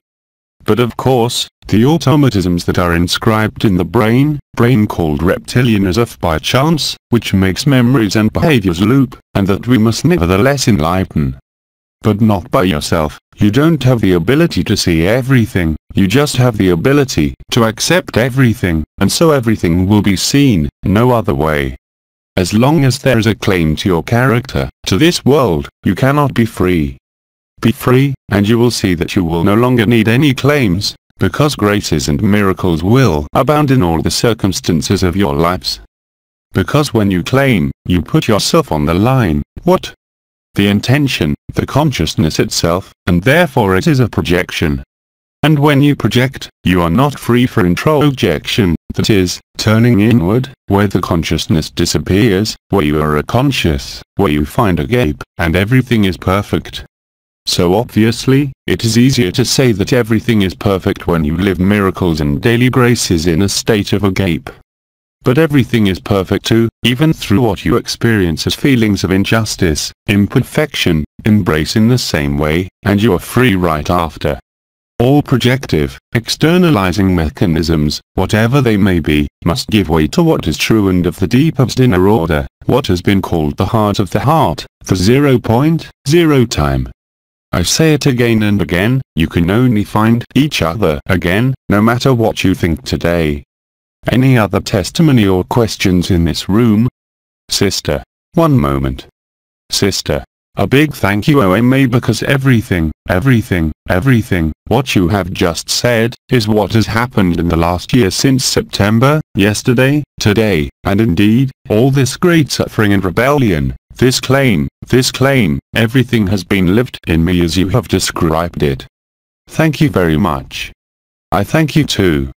But of course, the automatisms that are inscribed in the brain, brain called reptilian as if by chance, which makes memories and behaviors loop, and that we must nevertheless enlighten. But not by yourself, you don't have the ability to see everything, you just have the ability to accept everything, and so everything will be seen, no other way. As long as there is a claim to your character, to this world, you cannot be free. Be free, and you will see that you will no longer need any claims, because graces and miracles will abound in all the circumstances of your lives. Because when you claim, you put yourself on the line, what? The intention, the consciousness itself, and therefore it is a projection. And when you project, you are not free for introjection, that is, turning inward, where the consciousness disappears, where you are a conscious, where you find agape, and everything is perfect. So obviously, it is easier to say that everything is perfect when you live miracles and daily graces in a state of agape. But everything is perfect too, even through what you experience as feelings of injustice, imperfection, embrace in the same way, and you are free right after. All projective, externalizing mechanisms, whatever they may be, must give way to what is true and of the deepest inner order, what has been called the heart of the heart, the zero point, zero time. I say it again and again, you can only find each other again, no matter what you think today. Any other testimony or questions in this room? Sister. One moment. Sister. A big thank you OMA because everything, everything, everything, what you have just said, is what has happened in the last year since September, yesterday, today, and indeed, all this great suffering and rebellion, this claim, this claim, everything has been lived in me as you have described it. Thank you very much. I thank you too.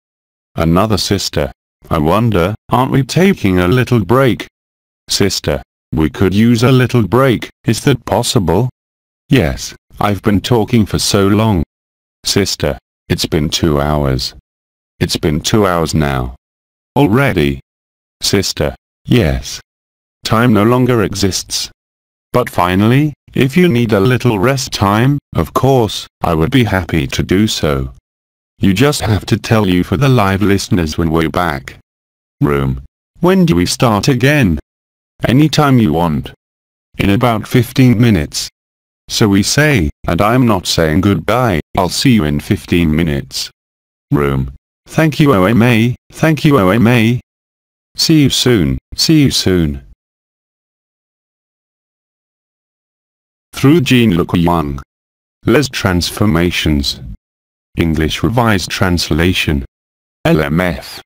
Another sister. I wonder, aren't we taking a little break? Sister. We could use a little break, is that possible? Yes, I've been talking for so long. Sister, it's been two hours. It's been two hours now. Already? Sister, yes. Time no longer exists. But finally, if you need a little rest time, of course, I would be happy to do so. You just have to tell you for the live listeners when we're back. Room. When do we start again? Anytime you want. In about 15 minutes. So we say, and I'm not saying goodbye, I'll see you in 15 minutes. Room. Thank you OMA, thank you OMA. See you soon, see you soon. Through Jean-Luc Ayoun. Les Transformations. English Revised Translation. LMF.